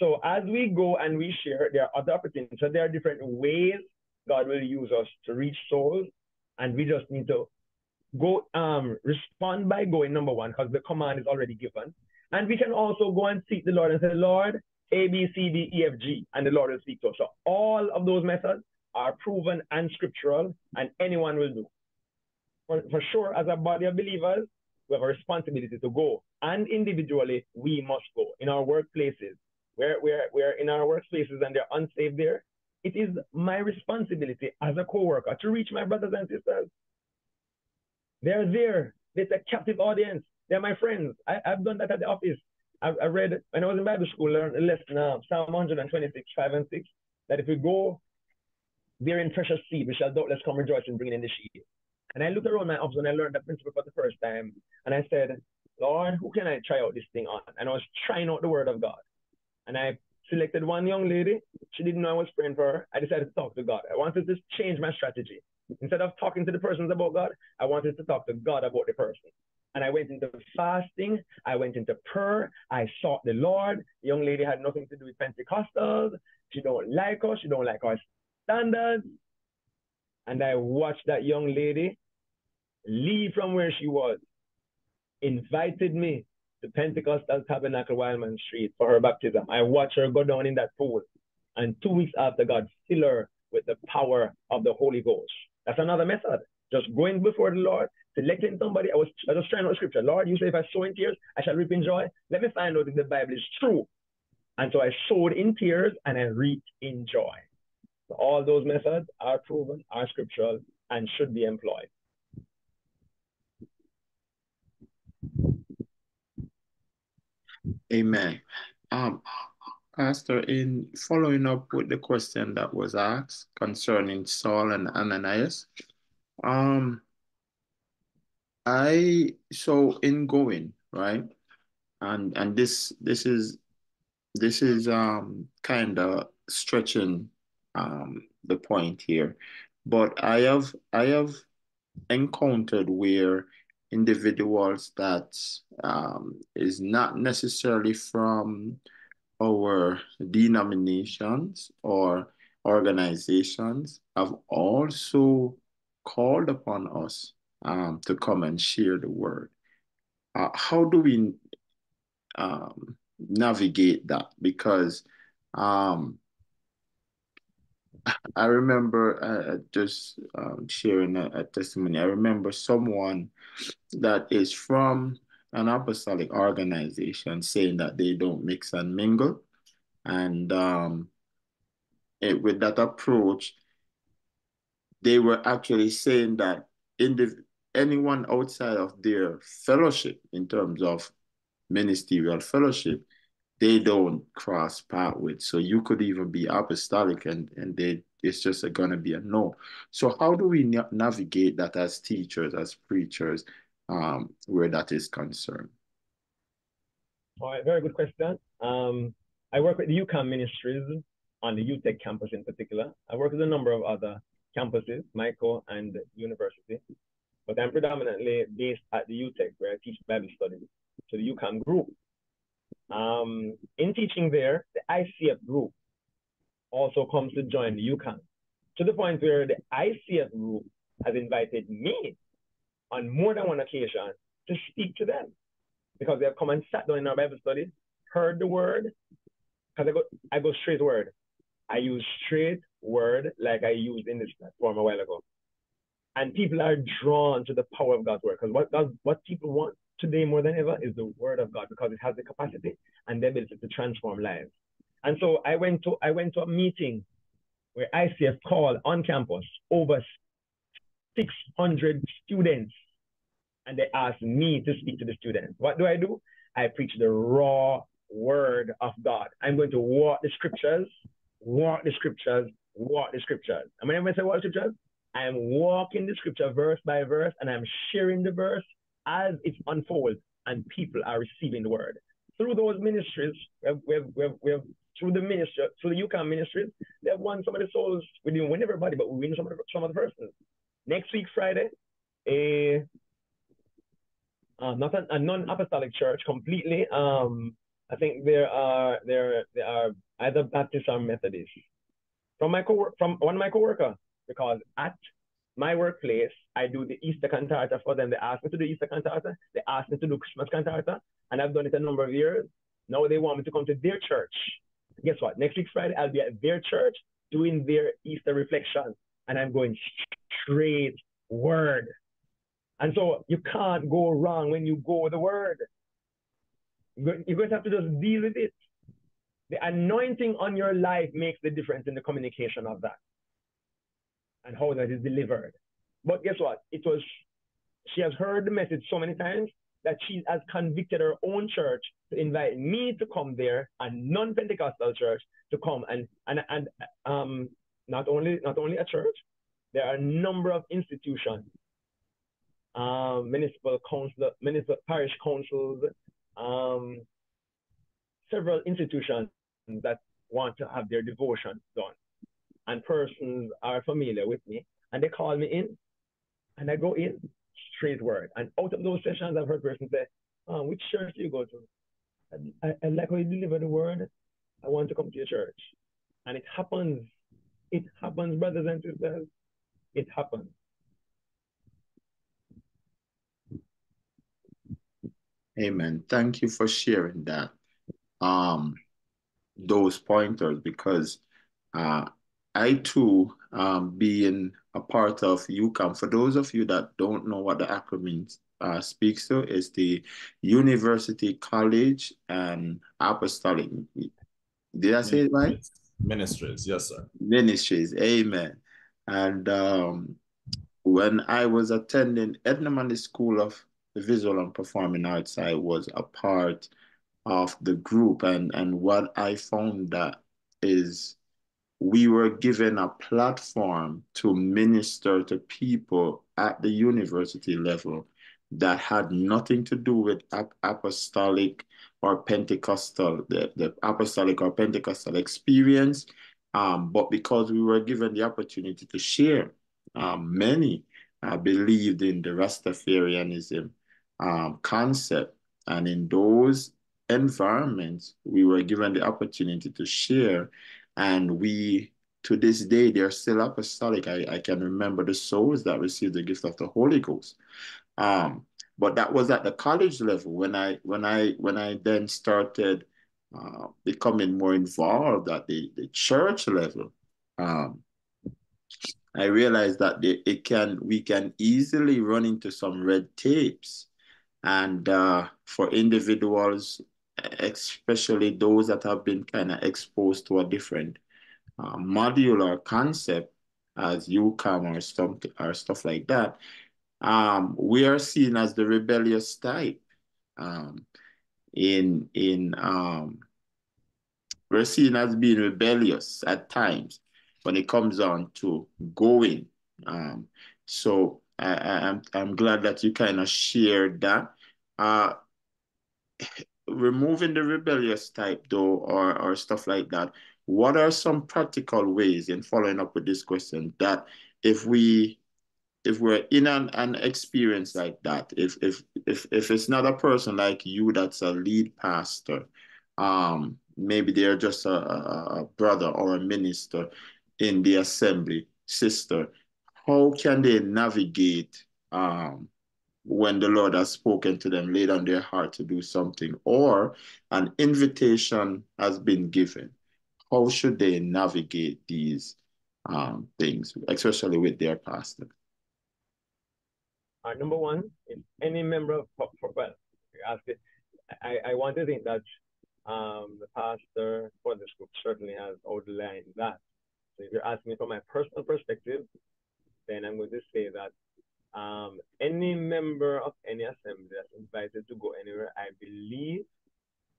So as we go and we share, there are other opportunities. So there are different ways God will use us to reach souls. And we just need to go um respond by going number one, because the command is already given. And we can also go and seek the Lord and say, Lord, A, B, C, D, E, F, G, and the Lord will speak to us. So all of those methods are proven and scriptural, and anyone will do. For, for sure, as a body of believers, we have a responsibility to go. And individually, we must go. In our workplaces, where we're, we're in our workplaces and they're unsafe there, it is my responsibility as a co-worker to reach my brothers and sisters. They're there. They're a captive audience. They're my friends. I, have done that at the office. I, I read, when I was in Bible school, learned a lesson, Psalm 126, 5 and 6, that if we go there in precious seed, we shall doubtless come rejoicing, bringing in the sheep. And I looked around my office and I learned that principle for the first time, and I said, Lord, who can I try out this thing on? And I was trying out the word of God. And I selected one young lady. She didn't know I was praying for her. I decided to talk to God. I wanted to change my strategy. Instead of talking to the persons about God, I wanted to talk to God about the person. And I went into fasting. I went into prayer. I sought the Lord. The young lady had nothing to do with Pentecostals. She don't like us. She don't like our standards. And I watched that young lady leave from where she was, invited me to Pentecostal Tabernacle Wildman Street for her baptism. I watched her go down in that pool. And two weeks after, God filled her with the power of the Holy Ghost. That's another method. Just going before the Lord, selecting somebody. I was, I was trying out scripture. Lord, you say if I sow in tears, I shall reap in joy. Let me find out if the Bible is true. And so I sowed in tears and I reaped in joy. So all those methods are proven, are scriptural, and should be employed. Amen. Um, Pastor, in following up with the question that was asked concerning Saul and Ananias, um, I so in going right, and and this this is this is um kind of stretching um the point here, but I have I have encountered where individuals that um, is not necessarily from our denominations or organizations have also called upon us um, to come and share the word. Uh, how do we um, navigate that? Because um, I remember uh, uh, just um, sharing a, a, testimony. I remember someone that is from an apostolic organization saying that they don't mix and mingle. And um, it, with that approach, they were actually saying that anyone outside of their fellowship, in terms of ministerial fellowship, they don't cross path with. So you could even be apostolic and, and they it's just going to be a no. So how do we na navigate that as teachers, as preachers, um, where that is concerned? All right, very good question. Um, I work with the UCAM ministries on the UTech campus in particular. I work with a number of other campuses, Michael and university, but I'm predominantly based at the UTech where I teach Bible studies to the UCAM group. Um, in teaching there, the ICF group also comes to join the UCAM to the point where the ICF group has invited me on more than one occasion to speak to them because they have come and sat down in our Bible studies, heard the word, because I go, I go straight word. I use straight word like I used in this platform a while ago. And people are drawn to the power of God's word because what, what people want today more than ever is the word of God because it has the capacity and the ability to transform lives. And so I went to I went to a meeting where ICF called on campus over 600 students, and they asked me to speak to the students. What do I do? I preach the raw word of God. I'm going to walk the scriptures, walk the scriptures, walk the scriptures. And when I say walk the scriptures, I am walking the scripture verse by verse and I'm sharing the verse as it unfolds and people are receiving the word. Through those ministries, we have, we have, we have, we have through the ministry, through the UCAM ministries, they have won some of the souls. We didn't win everybody, but we win some of the, some of the persons. Next week, Friday, a uh, not a, a non-apostolic church completely. Um, I think there are there there are either Baptist or Methodist. From my co from one of my coworker, because at my workplace, I do the Easter cantata for them. They ask me to do Easter cantata. They ask me to do Christmas cantata, and I've done it a number of years. Now they want me to come to their church. Guess what? Next week Friday, I'll be at their church doing their Easter reflection, and I'm going straight word. And so you can't go wrong when you go the word. You're going to have to just deal with it. The anointing on your life makes the difference in the communication of that and how that is delivered. But guess what? It was, she has heard the message so many times that she has convicted her own church to invite me to come there, a non-Pentecostal church, to come and and and um not only not only a church, there are a number of institutions, um, municipal council, municipal parish councils, um, several institutions that want to have their devotion done. And persons are familiar with me and they call me in and I go in straight word. And out of those sessions, I've heard persons say, oh, which church do you go to? I, I like how you deliver the word. I want to come to your church. And it happens. It happens, brothers and sisters. It happens. Amen. Thank you for sharing that. Um, those pointers because uh, I too, um, being a part of UCAM, for those of you that don't know what the acronym uh, speaks to, is the University College and Apostolic. Did I say it right? Ministries, yes, sir. Ministries, amen. And um, when I was attending Edna School of Visual and Performing Arts, I was a part of the group. And, and what I found that is we were given a platform to minister to people at the university level that had nothing to do with apostolic or Pentecostal, the, the apostolic or Pentecostal experience. Um, but because we were given the opportunity to share, um, many uh, believed in the Rastafarianism um, concept. And in those environments, we were given the opportunity to share. And we, to this day, they're still apostolic. I, I can remember the souls that received the gift of the Holy Ghost. Um, but that was at the college level when I when I when I then started uh, becoming more involved at the, the church level. Um, I realized that it can we can easily run into some red tapes, and uh, for individuals, especially those that have been kind of exposed to a different uh, module or concept, as UCAM or stuff or stuff like that, um, we are seen as the rebellious type. Um, in in um, we're seen as being rebellious at times when it comes on to going. Um, so I, I, I'm I'm glad that you kind of shared that. Uh, removing the rebellious type though, or or stuff like that. What are some practical ways in following up with this question that if we if we're in an, an experience like that, if if if if it's not a person like you that's a lead pastor, um, maybe they're just a, a, brother or a minister in the assembly, sister, how can they navigate um, when the Lord has spoken to them, laid on their heart to do something, or an invitation has been given? How should they navigate these um, things, especially with their pastor? Uh, number one, if any member of, well, I, I want to think that um, the pastor for this group certainly has outlined that. So if you're asking me from my personal perspective, then I'm going to say that um, any member of any assembly that's invited to go anywhere, I believe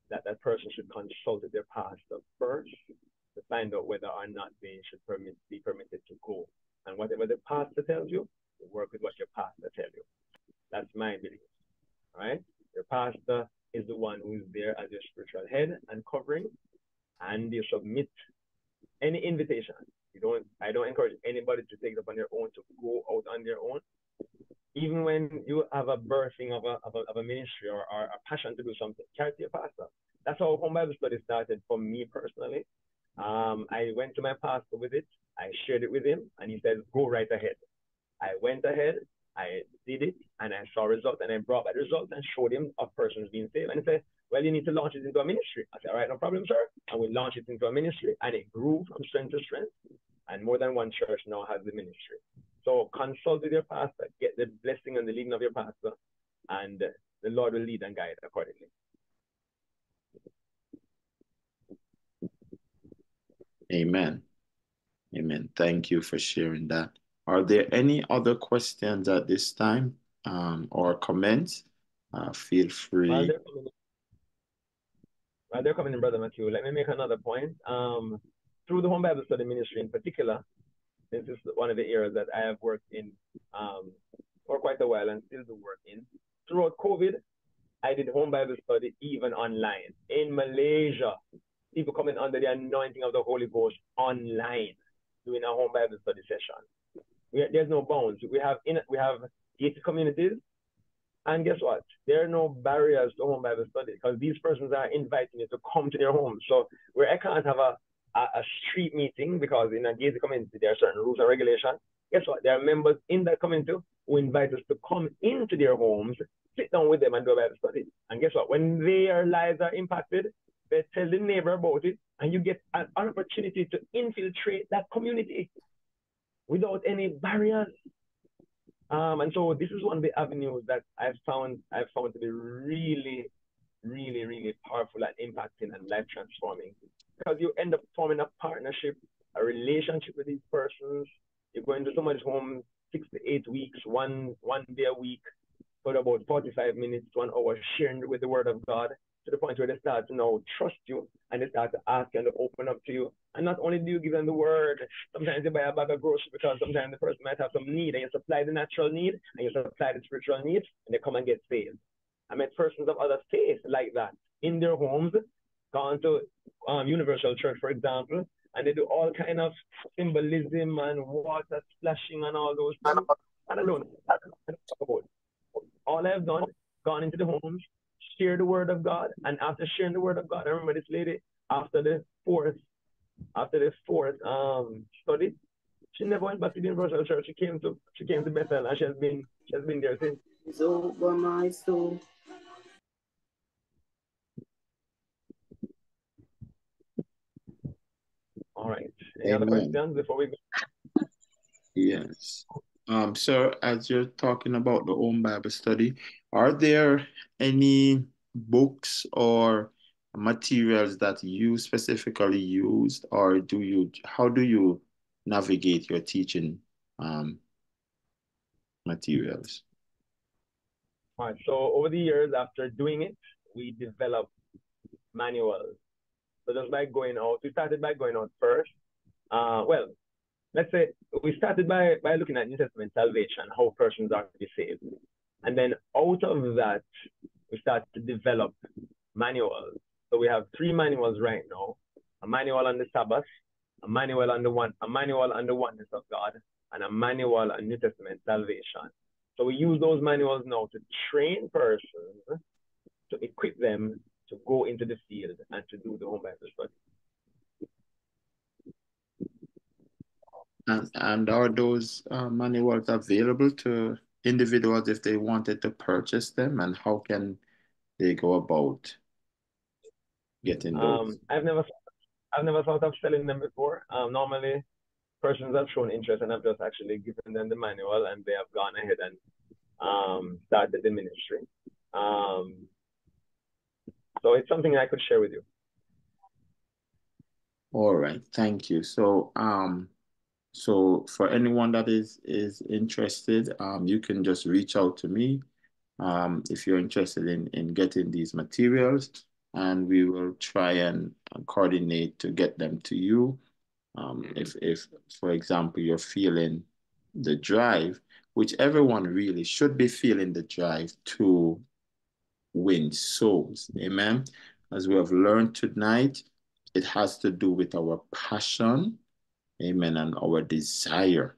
that that person should consult with their pastor first to find out whether or not they should permit, be permitted to go. And whatever the pastor tells you, you work with what your pastor tells you. That's my belief. Right? Your pastor is the one who is there as your spiritual head and covering, and you submit any invitation. You don't. I don't encourage anybody to take it up on their own to go out on their own. Even when you have a birthing of a of a, of a ministry or, or a passion to do something, carry to pastor. That's how home Bible study started for me personally. Um, I went to my pastor with it. I shared it with him, and he said, "Go right ahead." I went ahead. I did it, and I saw results, and I brought back results and showed him of persons being saved. And he said, "Well, you need to launch it into a ministry." I said, "All right, no problem, sir." And we launched it into a ministry, and it grew from strength to strength. And more than one church now has the ministry. So consult with your pastor, get the blessing and the leading of your pastor, and the Lord will lead and guide accordingly. Amen. Amen. Thank you for sharing that. Are there any other questions at this time um, or comments? Uh, feel free. While they're, coming, while they're coming in, Brother Matthew, let me make another point. Um, through the Home Bible Study Ministry in particular, this is one of the areas that I have worked in um, for quite a while and still do work in. Throughout COVID, I did home Bible study even online in Malaysia people coming under the anointing of the Holy Ghost online doing a home Bible study session. We, there's no bounds. We have in we have 80 communities, and guess what? There are no barriers to home Bible study because these persons are inviting you to come to their homes. So where I can't have a, a, a street meeting because in a gated community there are certain rules and regulations. Guess what? There are members in that community who invite us to come into their homes, sit down with them and do a Bible study. And guess what? When their lives are impacted, they tell the neighbor about it, and you get an opportunity to infiltrate that community without any barriers. Um, and so this is one of the avenues that I've found I've found to be really, really, really powerful and impacting and life transforming. Because you end up forming a partnership, a relationship with these persons. You're going to somebody's home six to eight weeks, one one day a week, for about 45 minutes, to one hour, sharing with the word of God to the point where they start to now trust you and they start to ask and to open up to you. And not only do you give them the word, sometimes you buy a bag of groceries because sometimes the person might have some need and you supply the natural need and you supply the spiritual need and they come and get saved. I met persons of other faiths like that in their homes, gone to um, Universal Church, for example, and they do all kind of symbolism and water splashing and all those things. I don't. All I've done, gone into the homes, share the word of God. And after sharing the word of God, I remember this lady after the fourth, after the fourth um study, she never went back to the Universal Church. She came to she came to Bethel and she has been she has been there since. It's over my soul. All right. Any Amen. other questions before we go? Yes. Um, sir, as you're talking about the home Bible study, are there any books or materials that you specifically used, or do you? How do you navigate your teaching um, materials? All right. So over the years, after doing it, we developed manuals. So just by going out, we started by going out first. Uh, well, let's say we started by, by looking at New Testament salvation, how persons are to be saved. And then out of that, we start to develop manuals. So we have three manuals right now, a manual on the Sabbath, a manual on the one, a manual on the oneness of God, and a manual on New Testament salvation. So we use those manuals now to train persons, to equip them to go into the field and to do the home Bible study. And, and are those uh, manuals available to individuals if they wanted to purchase them? And how can they go about getting those? Um, I've never, I've never thought of selling them before. Um, normally, persons have shown interest, and I've just actually given them the manual, and they have gone ahead and um, started the ministry. Um, so it's something I could share with you. All right, thank you. So, um, so for anyone that is is interested, um, you can just reach out to me um, if you're interested in, in getting these materials and we will try and coordinate to get them to you. Um, if, if, for example, you're feeling the drive, which everyone really should be feeling the drive to win souls. Amen. As we have learned tonight, it has to do with our passion, amen, and our desire.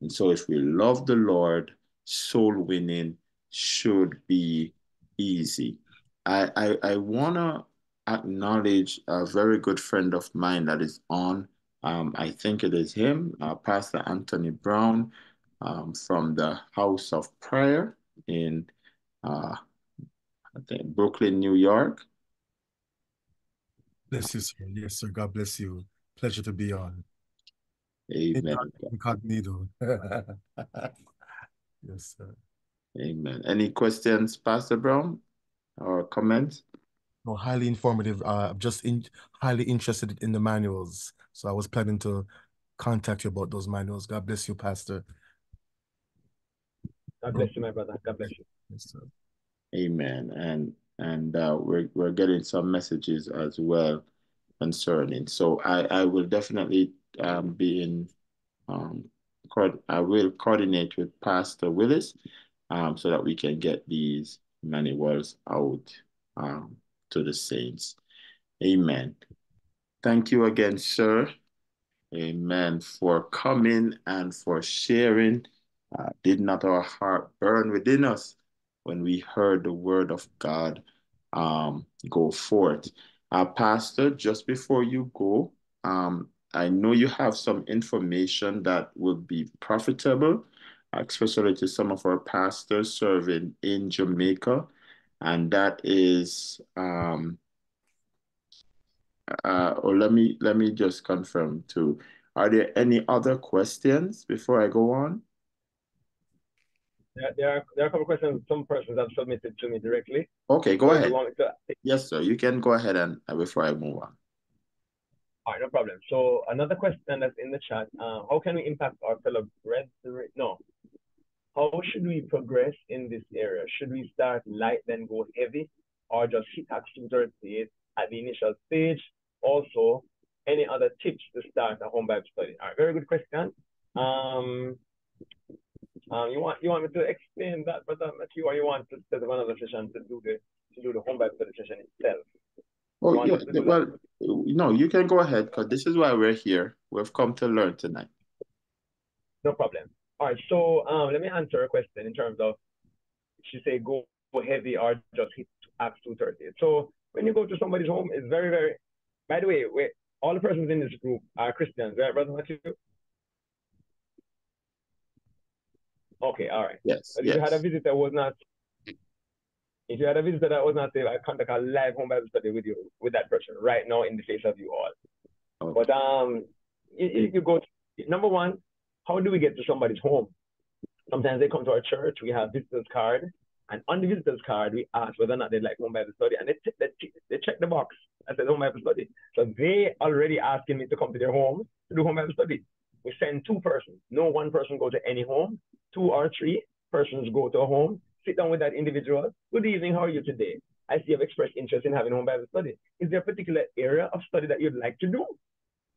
And so if we love the Lord, soul winning should be easy. I, I, I want to acknowledge a very good friend of mine that is on. Um, I think it is him, uh, Pastor Anthony Brown um, from the House of Prayer in uh, I think Brooklyn, New York. Bless you, sir. Yes, sir. God bless you. Pleasure to be on. Amen. Incognito. *laughs* yes, sir. Amen. Any questions, Pastor Brown, or comments? No, highly informative. Uh, I'm just in, highly interested in the manuals. So I was planning to contact you about those manuals. God bless you, Pastor. God bless you, my brother. God bless you. Yes, sir. Amen. And and uh, we're we're getting some messages as well concerning. So I I will definitely um, be in. Um, I will coordinate with Pastor Willis, um, so that we can get these manuals out um, to the saints. Amen. Thank you again, sir. Amen. For coming and for sharing. Uh, did not our heart burn within us when we heard the word of God um, go forth. Uh, Pastor, just before you go, um, I know you have some information that will be profitable, especially to some of our pastors serving in Jamaica, and that is. Um, uh, or let me let me just confirm too. Are there any other questions before I go on? There, there, are, there are a couple questions some persons have submitted to me directly. Okay, go ahead. To... Yes, sir. You can go ahead and uh, before I move on. All right, no problem. So another question that's in the chat: uh, How can we impact our fellow brethren? No. How should we progress in this area? Should we start light then go heavy, or just hit action at the initial stage? Also, any other tips to start a home Bible study? All right, very good question. Um, um, you want you want me to explain that, Brother Matthew, or you want to set up another session to do the to do the home Bible study session itself? Oh yeah, well, no, you can go ahead because this is why we're here. We've come to learn tonight. No problem. All right, so um, let me answer a question in terms of she say go heavy or just hit Acts two thirty. So when you go to somebody's home, it's very very. By the way, we, all the persons in this group are Christians, right, Brother Matthew? Okay, all right. Yes. But if yes. you had a visitor that was not if you had a visitor that was not there, I contact a live home Bible study with you with that person right now in the face of you all. Okay. But um if you go to, number one, how do we get to somebody's home? Sometimes they come to our church, we have visitors card, and on the visitors card we ask whether or not they'd like home Bible study, and they, they, they check the box and say home Bible study. So they already asking me to come to their home to do home Bible study. We send two persons. No one person go to any home two or three persons go to a home, sit down with that individual. Good evening, how are you today? I see you've expressed interest in having home Bible study. Is there a particular area of study that you'd like to do?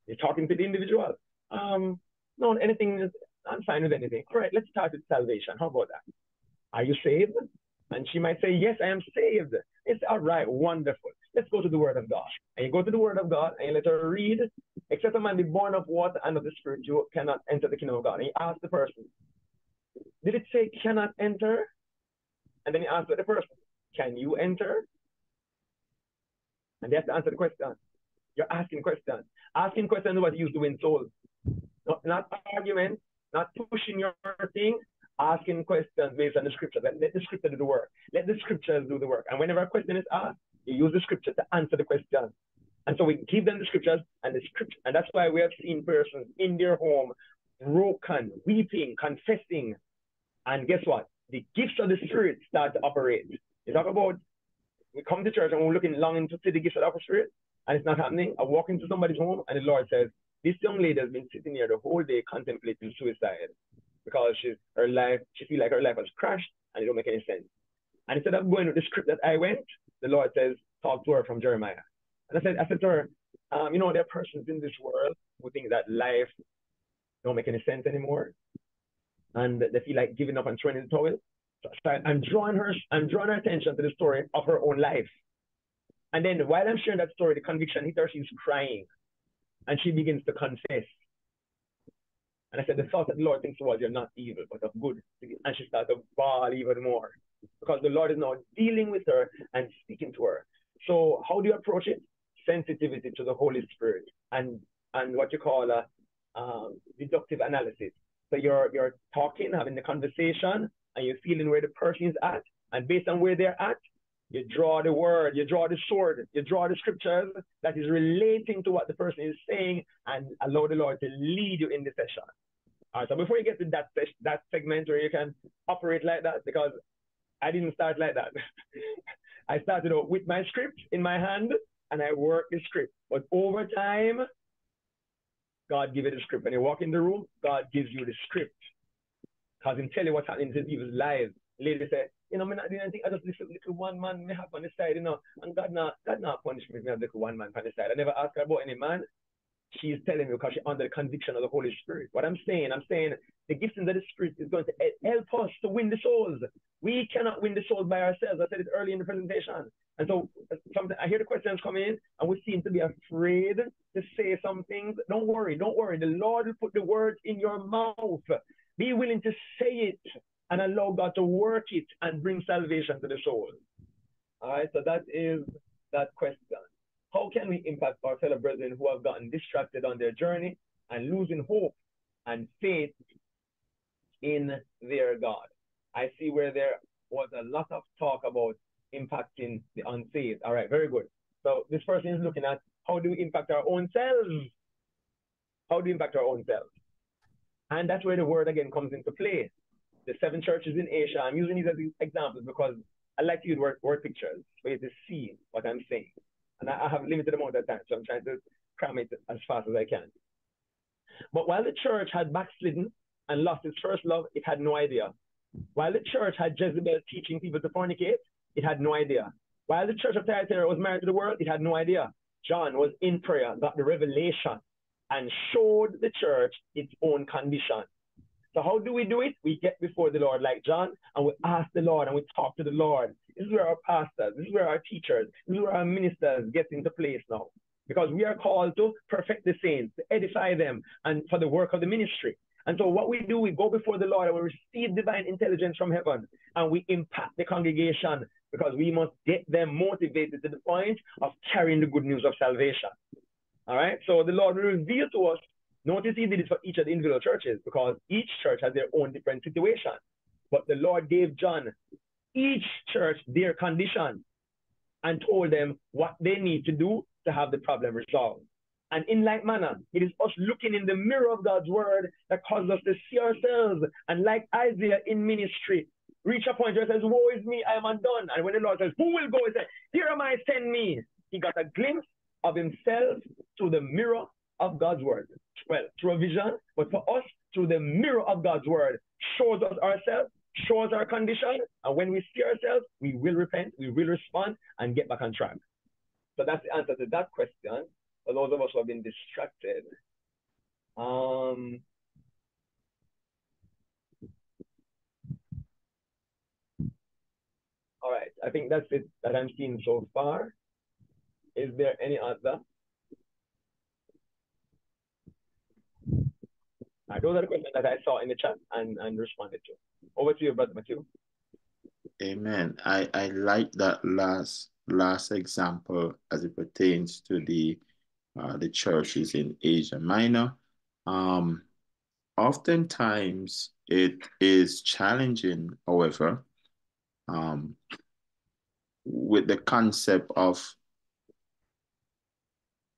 You're talking to the individual. Um, no, anything, I'm fine with anything. All right, let's start with salvation. How about that? Are you saved? And she might say, Yes, I am saved. It's all right, wonderful. Let's go to the Word of God. And you go to the Word of God and you let her read, except a man be born of water and of the Spirit, you cannot enter the kingdom of God. And you ask the person, did it say cannot enter? And then you answer the person, can you enter? And they have to answer the question. You're asking questions. Asking questions is what you use to win souls. Not, not argument, not pushing your thing, asking questions based on the scripture. Let, let the scripture do the work. Let the scriptures do the work. And whenever a question is asked, you use the scripture to answer the question. And so we give them the scriptures and the scripture. And that's why we have seen persons in their home broken, weeping, confessing, and guess what? The gifts of the Spirit start to operate. You talk about we come to church and we're looking longing to see the gifts of the Spirit, and it's not happening. I walk into somebody's home and the Lord says, This young lady has been sitting here the whole day contemplating suicide because she's her life, she feels like her life has crashed and it don't make any sense. And instead of going with the script that I went, the Lord says, Talk to her from Jeremiah. And I said, I said to her, um, you know, there are persons in this world who think that life don't make any sense anymore. and they feel like giving up and throwing in the towel. So I'm drawing her, I'm drawing her attention to the story of her own life. And then while I'm sharing that story, the conviction hit her, she's crying. And she begins to confess. And I said, the thought that the Lord thinks was, you're not evil, but of good. And she started to bawl even more because the Lord is now dealing with her and speaking to her. So how do you approach it? Sensitivity to the Holy Spirit and and what you call a um, deductive analysis. So you're you're talking, having the conversation, and you're feeling where the person is at, and based on where they're at, you draw the word, you draw the sword, you draw the scriptures that is relating to what the person is saying, and allow the Lord to lead you in the session. All right, so before you get to that that segment where you can operate like that, because I didn't start like that. *laughs* I started out with my script in my hand and I worked the script. But over time, God give you the script. When you walk in the room, God gives you the script. Because He tell you what's happening in people's lives. Lady say, you know, I'm not doing anything. I just listen little one man me have on the side, you know. And God not God not punish me have little one man on the side. I never ask her about any man. She's telling me because she's under the conviction of the Holy Spirit. What I'm saying, I'm saying the gifting of the Spirit is going to help us to win the souls. We cannot win the souls by ourselves. I said it early in the presentation. And so uh, something I hear the questions come in and we seem to be afraid to say some things. Don't worry, don't worry. The Lord will put the words in your mouth. Be willing to say it and allow God to work it and bring salvation to the soul. All right, so that is that question. How can we impact our fellow brethren who have gotten distracted on their journey and losing hope and faith in their God? I see where there was a lot of talk about impacting the unsaved. All right, very good. So this person is looking at how do we impact our own selves? How do we impact our own selves? And that's where the word again comes into play. The seven churches in Asia, I'm using these as examples because I like to use word, word pictures for you to see what I'm saying. And I, I have limited amount of time, so I'm trying to cram it as fast as I can. But while the church had backslidden and lost its first love, it had no idea. While the church had Jezebel teaching people to fornicate, it had no idea. While the church of Thyatira was married to the world, it had no idea. John was in prayer, got the revelation, and showed the church its own condition. So how do we do it? We get before the Lord like John, and we ask the Lord, and we talk to the Lord. This is where our pastors, this is where our teachers, this is where our ministers get into place now. Because we are called to perfect the saints, to edify them, and for the work of the ministry. And so what we do, we go before the Lord and we receive divine intelligence from heaven and we impact the congregation because we must get them motivated to the point of carrying the good news of salvation. All right. So the Lord will reveal to us. Notice he did it for each of the individual churches because each church has their own different situation. But the Lord gave John each church their condition and told them what they need to do to have the problem resolved. And in like manner, it is us looking in the mirror of God's word that causes us to see ourselves. And like Isaiah in ministry, reach a point where it says, Woe is me, I am undone. And when the Lord says, Who will go? He says, Here am I, send me. He got a glimpse of himself through the mirror of God's word. Well, through a vision, but for us, through the mirror of God's word, shows us ourselves, shows our condition. And when we see ourselves, we will repent, we will respond, and get back on track. So that's the answer to that question for those of us who have been distracted. Um, all right, I think that's it that I'm seeing so far. Is there any other? Those are the questions that I saw in the chat and, and responded to. Over to you, Brother Matthew. Amen. I, I like that last last example as it pertains to the uh, the churches in Asia Minor. Um, oftentimes, it is challenging, however, um, with the concept of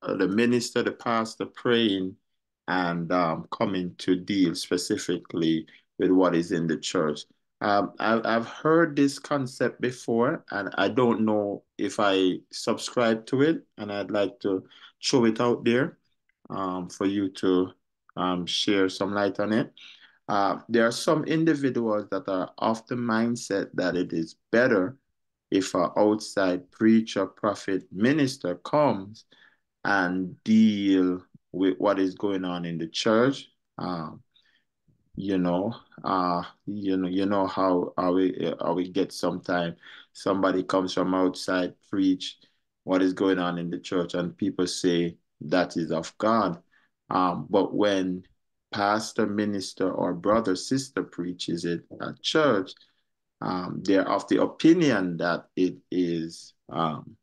uh, the minister, the pastor praying and um, coming to deal specifically with what is in the church. Um, I, I've heard this concept before, and I don't know if I subscribe to it, and I'd like to throw it out there um, for you to um, share some light on it. Uh, there are some individuals that are of the mindset that it is better if an outside preacher, prophet, minister comes and deal with what is going on in the church. Um, you know uh you know you know how how we how we get sometime somebody comes from outside preach what is going on in the church and people say that is of god um but when pastor minister or brother sister preaches it at church um they're of the opinion that it is um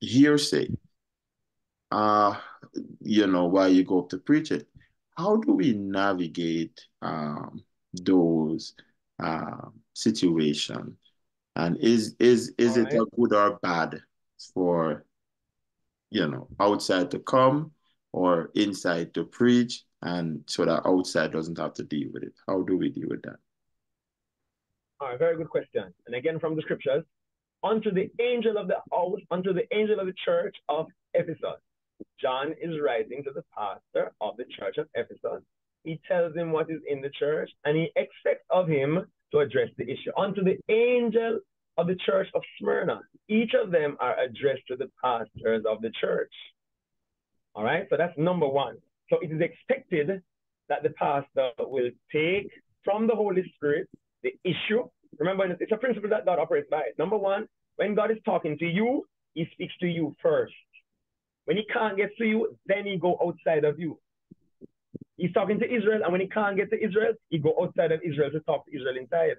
hearsay uh you know why you go up to preach it how do we navigate um, those uh, situations? And is is is All it right. a good or bad for you know outside to come or inside to preach, and so that outside doesn't have to deal with it? How do we deal with that? All right, very good question. And again, from the scriptures, unto the angel of the house, unto the angel of the church of Ephesus, John is writing to the pastor of the church of Ephesus. He tells him what is in the church and he expects of him to address the issue. Unto the angel of the church of Smyrna, each of them are addressed to the pastors of the church. All right, so that's number one. So it is expected that the pastor will take from the Holy Spirit the issue. Remember, it's a principle that God operates by. Number one, when God is talking to you, he speaks to you first. When he can't get to you, then he go outside of you. He's talking to Israel, and when he can't get to Israel, he go outside of Israel to talk to Israel inside.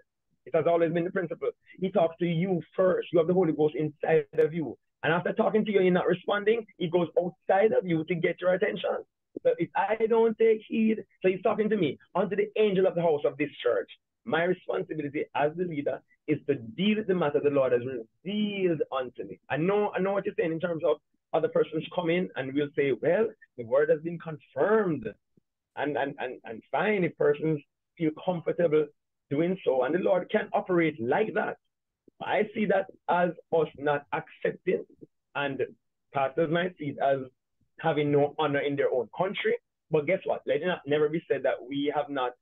It has always been the principle. He talks to you first. You have the Holy Ghost inside of you. And after talking to you and you're not responding, he goes outside of you to get your attention. So if I don't take heed, so he's talking to me, unto the angel of the house of this church. My responsibility as the leader is to deal with the matter the Lord has revealed unto me. I know, I know what you're saying in terms of other persons come in and we'll say, well, the word has been confirmed. And, and, and, and fine if persons feel comfortable doing so. And the Lord can operate like that. I see that as us not accepting, and pastors might see it as having no honor in their own country. But guess what? Let it not, never be said that we have not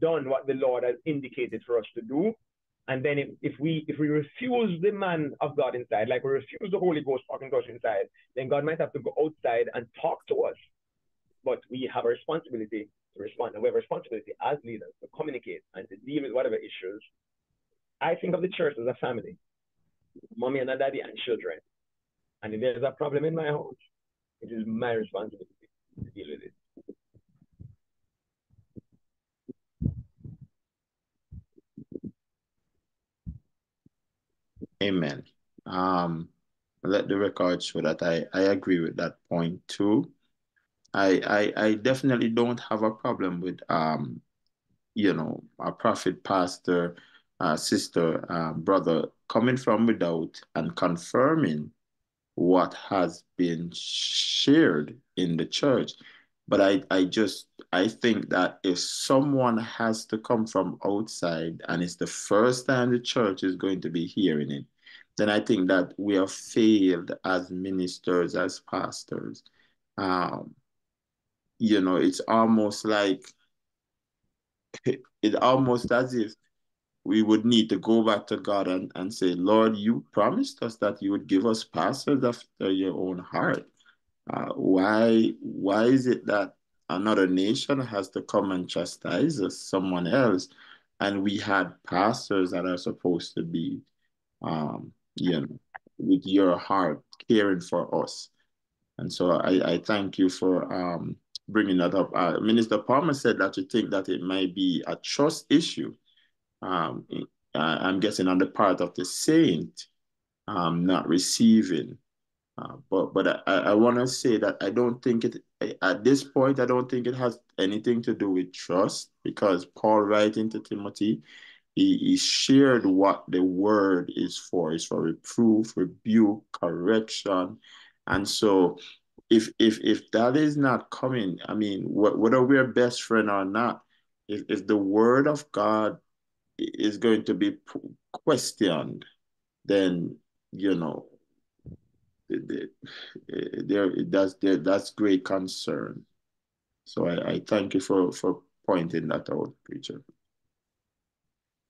done what the Lord has indicated for us to do. And then if, if we if we refuse the man of God inside, like we refuse the Holy Ghost talking to us inside, then God might have to go outside and talk to us. But we have a responsibility to respond. And we have a responsibility as leaders to communicate and to deal with whatever issues. I think of the church as a family, mommy and a daddy and children. And if there's a problem in my house, it is my responsibility to deal with it. Amen. Um, let the record show that I, I agree with that point too. I, I I definitely don't have a problem with um, you know, a prophet, pastor, uh, sister, uh, brother coming from without and confirming what has been shared in the church. But I, I just I think that if someone has to come from outside and it's the first time the church is going to be hearing it, then I think that we have failed as ministers, as pastors. Um, you know, it's almost like it almost as if we would need to go back to God and, and say, Lord, you promised us that you would give us pastors after your own heart. Uh, why why is it that another nation has to come and chastise us, someone else, and we had pastors that are supposed to be, um, you know, with your heart caring for us. And so I, I thank you for um, bringing that up. Uh, Minister Palmer said that you think that it might be a trust issue. Um, I'm guessing on the part of the saint um, not receiving uh, but but I, I want to say that I don't think it at this point I don't think it has anything to do with trust because Paul writing to Timothy, he, he shared what the word is for. It's for reproof, rebuke, correction, and so if if if that is not coming, I mean, whether we're best friend or not, if if the word of God is going to be questioned, then you know there that's there that's great concern. So I, I thank you for for pointing that out, preacher.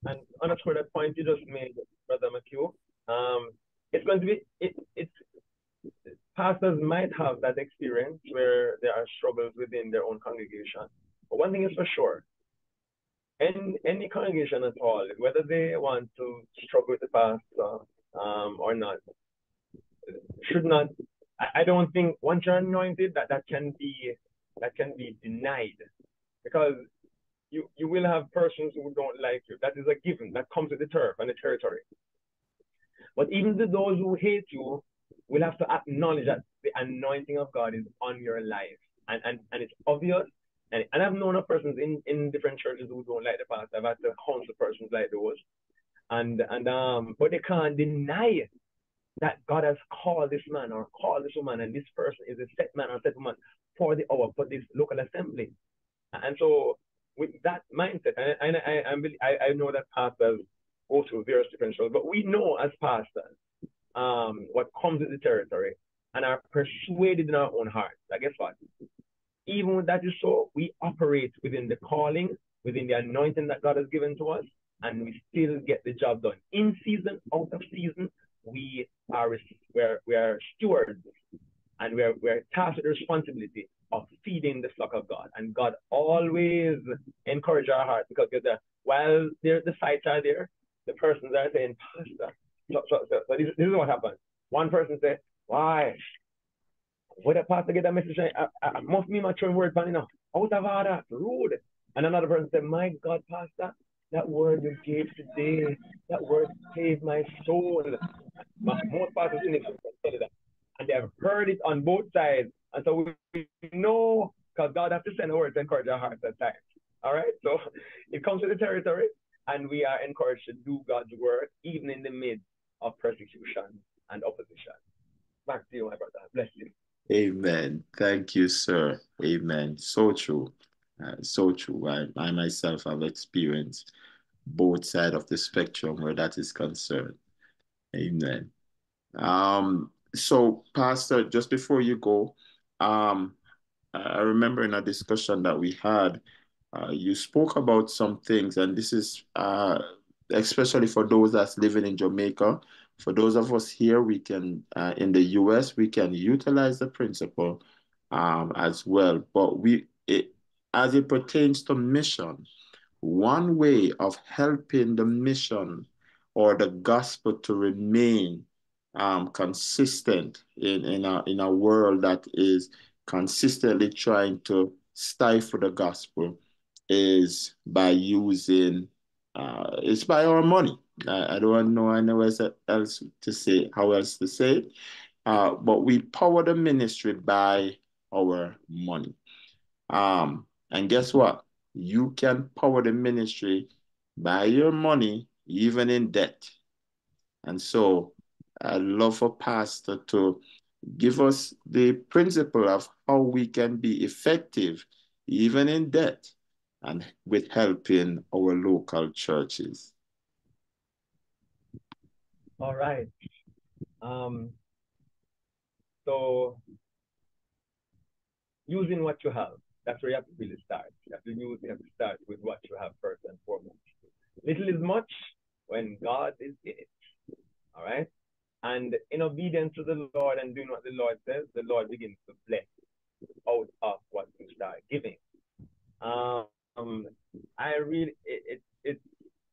And underscore that point you just made, Brother McHugh. Um, it's going to be it, it's pastors might have that experience where there are struggles within their own congregation. But one thing is for sure, any, any congregation at all, whether they want to struggle with the pastor um, or not, should not. I, don't think once you're anointed that that can be that can be denied because you you will have persons who don't like you. That is a given. That comes with the turf and the territory. But even to those who hate you, will have to acknowledge that the anointing of God is on your life. And and, and it's obvious. And, and I've known of persons in, in different churches who don't like the pastor. I've had to counsel persons like those. And and um but they can't deny that God has called this man or called this woman, and this person is a set man or set woman for the hour for this local assembly. And so with that mindset, and I, I, I, know that pastors go through various different struggles, but we know as pastors um, what comes with the territory and are persuaded in our own hearts. I guess what? Even when that is so, we operate within the calling, within the anointing that God has given to us, and we still get the job done. In season, out of season, we are we're, we are stewards and we're, we're tasked with the responsibility of feeding the flock of God. And God always encourage our hearts because the, while the sights are there, the persons are saying, Pastor. So, so, so, so this, this, is what happened. One person said, Why? Would a pastor get a message? I, I, must be maturing word, but you know, out of order, rude. And another person said, My God, Pastor, that word you gave today, that word saved my soul. Most pastors in you that. And they have heard it on both sides. And so we know, because God has to send a word to encourage our hearts at times. All right? So *laughs* it comes to the territory, and we are encouraged to do God's work, even in the midst of persecution and opposition. Back to you, my brother. Bless you. Amen. Thank you, sir. Amen. So true. Uh, so true. I, I myself have experienced both sides of the spectrum where that is concerned. Amen. Um, so, Pastor, just before you go, um, I remember in a discussion that we had, uh, you spoke about some things, and this is uh, especially for those that's living in Jamaica. For those of us here, we can uh, in the U.S. we can utilize the principle um, as well. But we, it, as it pertains to mission, one way of helping the mission or the gospel to remain um, consistent in, in, a, in a world that is consistently trying to stifle the gospel is by using, uh, it's by our money. I, I don't know anywhere else to say, how else to say it. Uh, but we power the ministry by our money. Um, and guess what? You can power the ministry by your money, even in debt. And so I'd love for Pastor to give us the principle of how we can be effective, even in debt, and with helping our local churches. All right. Um, so, using what you have, that's where you have to really start. You have to you have to start with what you have first and foremost. Little is much when God is in it. All right. And in obedience to the Lord and doing what the Lord says, the Lord begins to bless out of what you start giving. Um, I really, it, it, it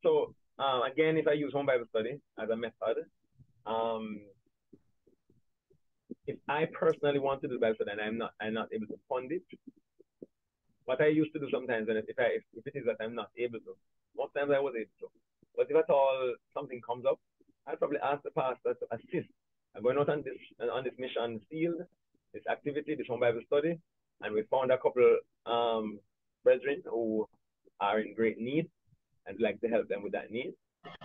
so uh, again, if I use home Bible study as a method, um, if I personally want to do Bible study and I'm not, I'm not able to fund it, what I used to do sometimes, and if I, if, it is that I'm not able to, most times I was able to. But if at all something comes up I'll probably ask the pastor to assist. I'm going out on this on this mission field, this activity, this home Bible study, and we found a couple um brethren who are in great need and like to help them with that need.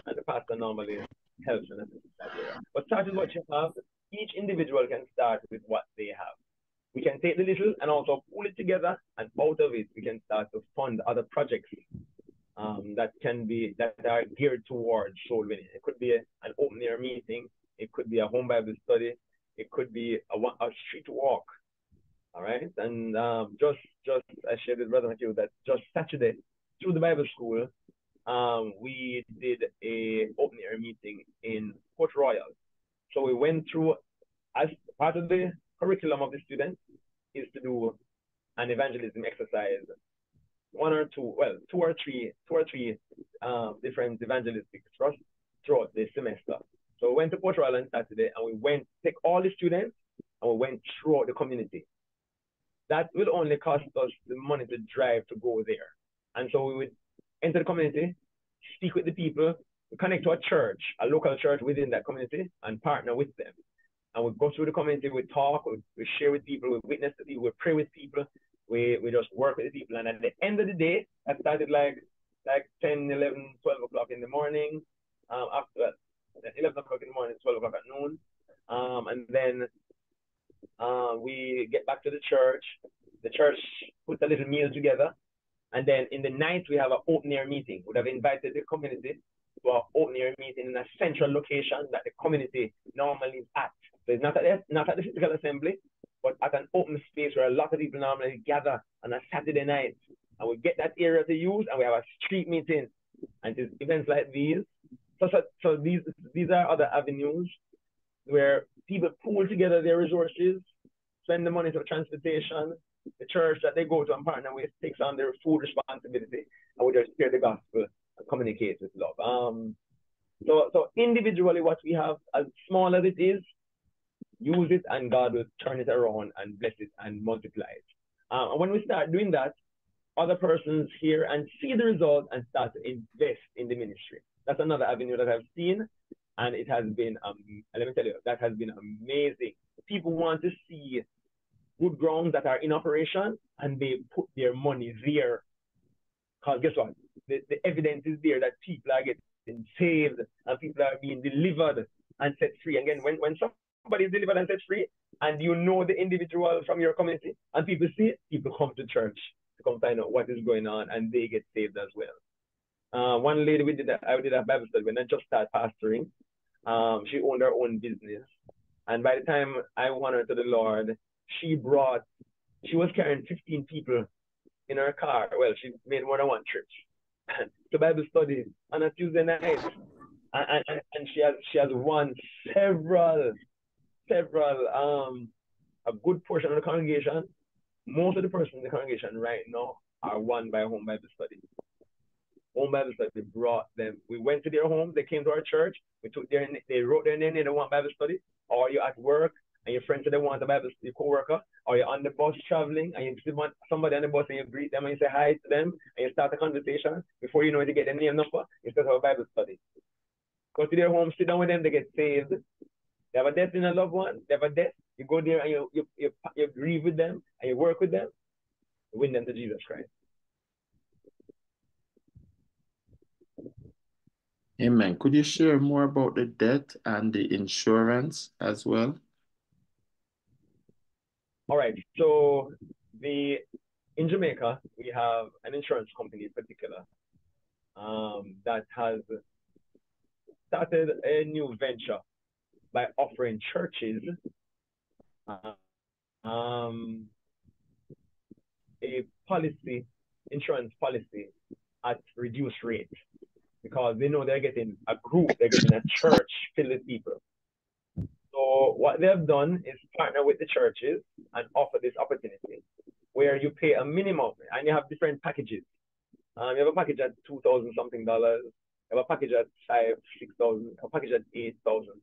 And the pastor normally helps and assists that area. But start with what you have. Each individual can start with what they have. We can take the little and also pull it together, and out of it, we can start to fund other projects um, that can be that are geared towards soul winning. It could be a, an open air meeting. It could be a home Bible study. It could be a, a street walk. All right, and um, just just I shared with Brother Matthew that just Saturday through the Bible school, um, we did a open air meeting in Port Royal. So we went through as part of the curriculum of the students is to do an evangelism exercise one or two, well, two or three, two or three um, different evangelistic trusts throughout the semester. So we went to Port Royal on Saturday and we went, take all the students and we went throughout the community. That will only cost us the money to drive to go there. And so we would enter the community, speak with the people, connect to a church, a local church within that community, and partner with them. And we go through the community, we talk, we, we share with people, we witness to people, we pray with people, we, we just work with the people. And at the end of the day, I started like like 10, 11, 12 o'clock in the morning. Um, after 11 o'clock in the morning, 12 o'clock at noon. Um, and then uh, we get back to the church. The church puts a little meal together. And then in the night, we have an open air meeting. We would have invited the community to our open air meeting in a central location that the community normally is at. Not at, the, not at the physical assembly, but at an open space where a lot of people normally gather on a Saturday night. And we get that area to use and we have a street meeting. And it's events like these. So, so, so these, these are other avenues where people pool together their resources, spend the money for transportation, the church that they go to and partner with takes on their full responsibility and we just share the gospel and communicate with love. Um, so, so individually, what we have, as small as it is, use it and God will turn it around and bless it and multiply it. Um, and when we start doing that, other persons hear and see the result and start to invest in the ministry. That's another avenue that I've seen, and it has been, um, let me tell you, that has been amazing. People want to see good grounds that are in operation and they put their money there. Because guess what? The, the evidence is there that people are getting saved and people are being delivered and set free. Again, when, when somebody is delivered and set free and you know the individual from your community and people see it, people come to church to come find out what is going on and they get saved as well. Uh, one lady we did a, I did a Bible study when I just started pastoring. Um, she owned her own business. And by the time I won her to the Lord, she brought, she was carrying 15 people in her car. Well, she made more than one trip *laughs* to Bible study on a Tuesday night. And, and, and she has she has won several, several, um, a good portion of the congregation. Most of the persons in the congregation right now are won by home Bible study. Home Bible study brought them. We went to their homes. They came to our church. We took their, they wrote their name in the one Bible study. Or you're at work and your friend said they want a Bible, your co-worker, or you're on the bus traveling and you see somebody on the bus and you greet them and you say hi to them and you start a conversation. Before you know it, you get their name number, you start a Bible study. Go to their home, sit down with them, they get saved. They have a death in a loved one, they have a death. You go there and you, you, you, you grieve with them and you work with them, you win them to Jesus Christ. Amen. Could you share more about the debt and the insurance as well? All right. So the in Jamaica, we have an insurance company in particular um, that has started a new venture by offering churches um, a policy, insurance policy at reduced rates because they know they're getting a group, they're getting a church filled with people. So what they've done is partner with the churches and offer this opportunity where you pay a minimum and you have different packages. Um, you have a package at two thousand something dollars. You have a package at five, six thousand. A package at eight thousand.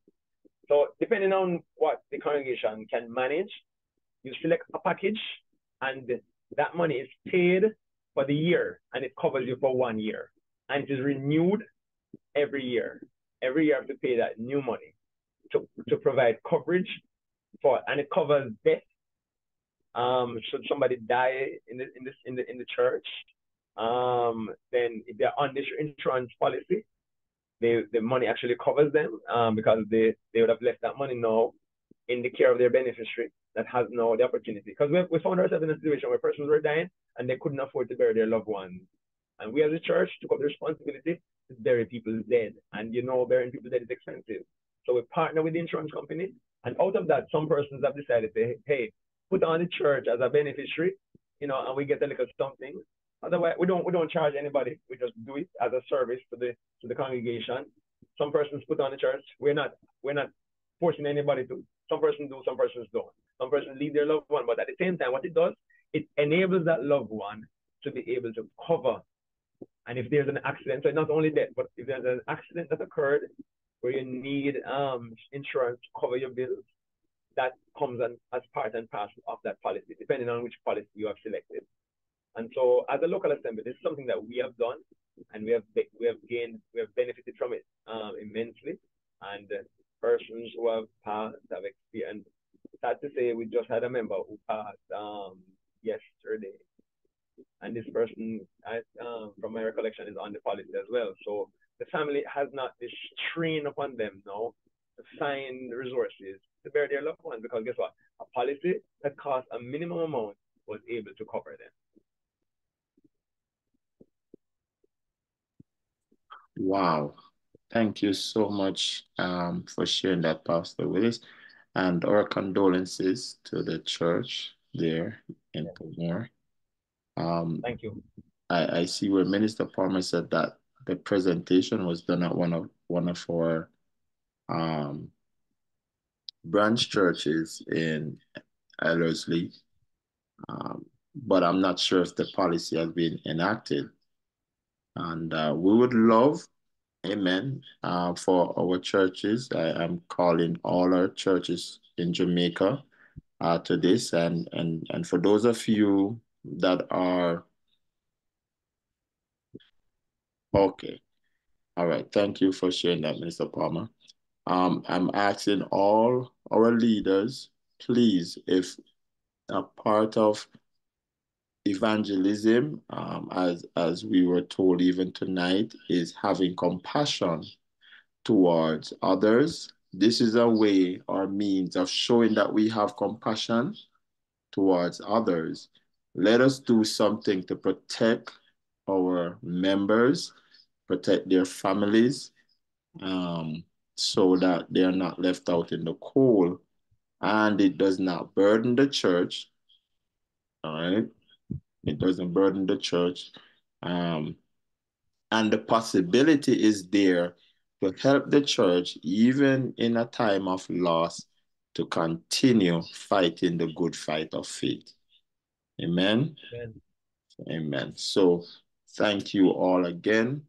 So depending on what the congregation can manage, you select a package, and that money is paid for the year, and it covers you for one year, and it is renewed every year. Every year you have to pay that new money to, to provide coverage for, and it covers death. Um, should somebody die in the in this in the in the church, um, then they're on this insurance policy, they, the money actually covers them um, because they, they would have left that money now in the care of their beneficiary that has now the opportunity. Because we, we found ourselves in a situation where persons were dying and they couldn't afford to bury their loved ones. And we as a church took up the responsibility to bury people dead. And you know, burying people dead is expensive. So we partner with the insurance company. And out of that, some persons have decided to, hey, put on the church as a beneficiary, you know, and we get a little something. Otherwise, we don't we don't charge anybody. We just do it as a service to the to the congregation. Some persons put on the church. We're not we're not forcing anybody to. Some persons do, some persons don't. Some persons leave their loved one, but at the same time, what it does, it enables that loved one to be able to cover. And if there's an accident, so not only that, but if there's an accident that occurred where you need um, insurance to cover your bills, that comes as part and parcel of that policy, depending on which policy you have selected. And so, as a local assembly, this is something that we have done, and we have we have gained, we have benefited from it um, immensely. And uh, persons who have passed have experienced. Sad to say, we just had a member who passed um, yesterday, and this person, um, from my recollection, is on the policy as well. So the family has not this strain upon them now to find resources to bear their loved ones because guess what? A policy that costs a minimum amount was able to cover them. Wow. Thank you so much um, for sharing that, Pastor Willis. And our condolences to the church there in Portmore. Um, Thank you. I, I see where Minister Palmer said that the presentation was done at one of one of our um, branch churches in Ellerslie, um, but I'm not sure if the policy has been enacted. And uh, we would love, amen, uh, for our churches. I am calling all our churches in Jamaica uh, to this. And, and, and for those of you that are, okay. All right. Thank you for sharing that, Mr. Palmer. Um, I'm asking all our leaders, please, if a part of evangelism, um, as, as we were told even tonight, is having compassion towards others. This is a way or means of showing that we have compassion towards others. Let us do something to protect our members, protect their families, um, so that they are not left out in the cold and it does not burden the church. All right. It doesn't burden the church. Um, and the possibility is there to help the church, even in a time of loss, to continue fighting the good fight of faith. Amen. Amen. Amen. So thank you all again.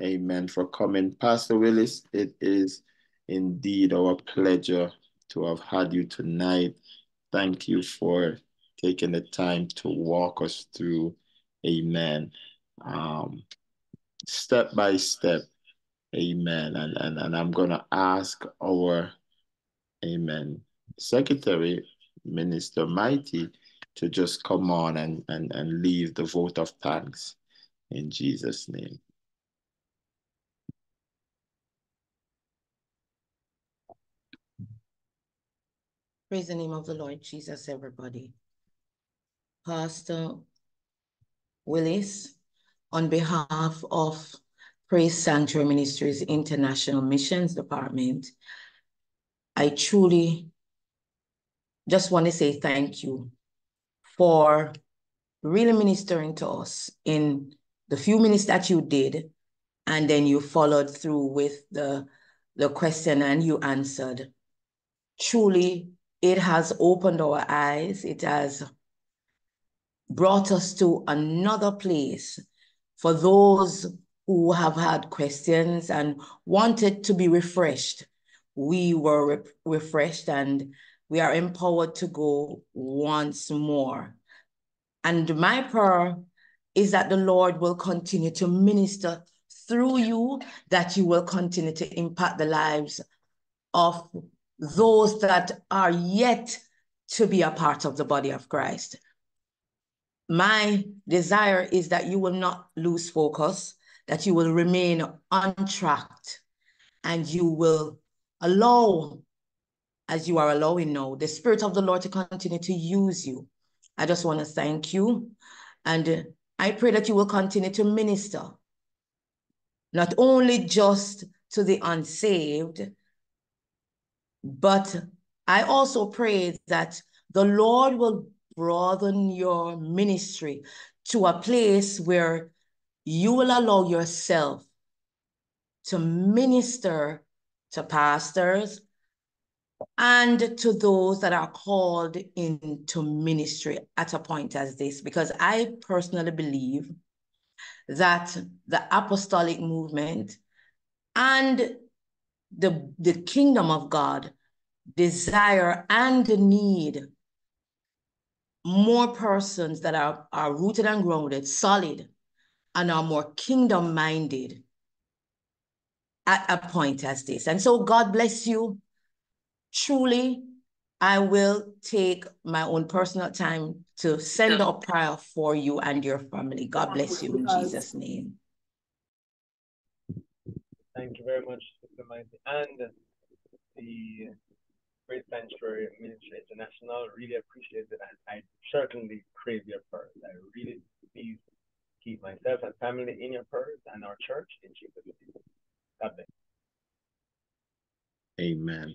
Amen for coming. Pastor Willis, it is indeed our pleasure to have had you tonight. Thank you for taking the time to walk us through, amen, um, step by step, amen. And, and, and I'm going to ask our, amen, secretary, Minister Mighty, to just come on and, and, and leave the vote of thanks in Jesus' name. Praise the name of the Lord Jesus, everybody. Pastor Willis, on behalf of Praise Sanctuary Ministries International Missions Department, I truly just want to say thank you for really ministering to us in the few minutes that you did, and then you followed through with the, the question and you answered. Truly, it has opened our eyes. It has brought us to another place for those who have had questions and wanted to be refreshed. We were re refreshed and we are empowered to go once more. And my prayer is that the Lord will continue to minister through you, that you will continue to impact the lives of those that are yet to be a part of the body of Christ. My desire is that you will not lose focus, that you will remain on track, and you will allow, as you are allowing now, the Spirit of the Lord to continue to use you. I just want to thank you. And I pray that you will continue to minister, not only just to the unsaved, but I also pray that the Lord will broaden your ministry to a place where you will allow yourself to minister to pastors, and to those that are called into ministry at a point as this, because I personally believe that the apostolic movement and the, the kingdom of God desire and need more persons that are, are rooted and grounded, solid, and are more kingdom minded at a point as this. And so God bless you. Truly, I will take my own personal time to send a prayer for you and your family. God bless you in Jesus' name. Thank you very much, Sister Mighty. And the Praise Sanctuary Ministry International, really appreciate it. And I certainly crave your prayers. I really please keep myself and family in your prayers and our church in Jesus' name. God bless. Amen.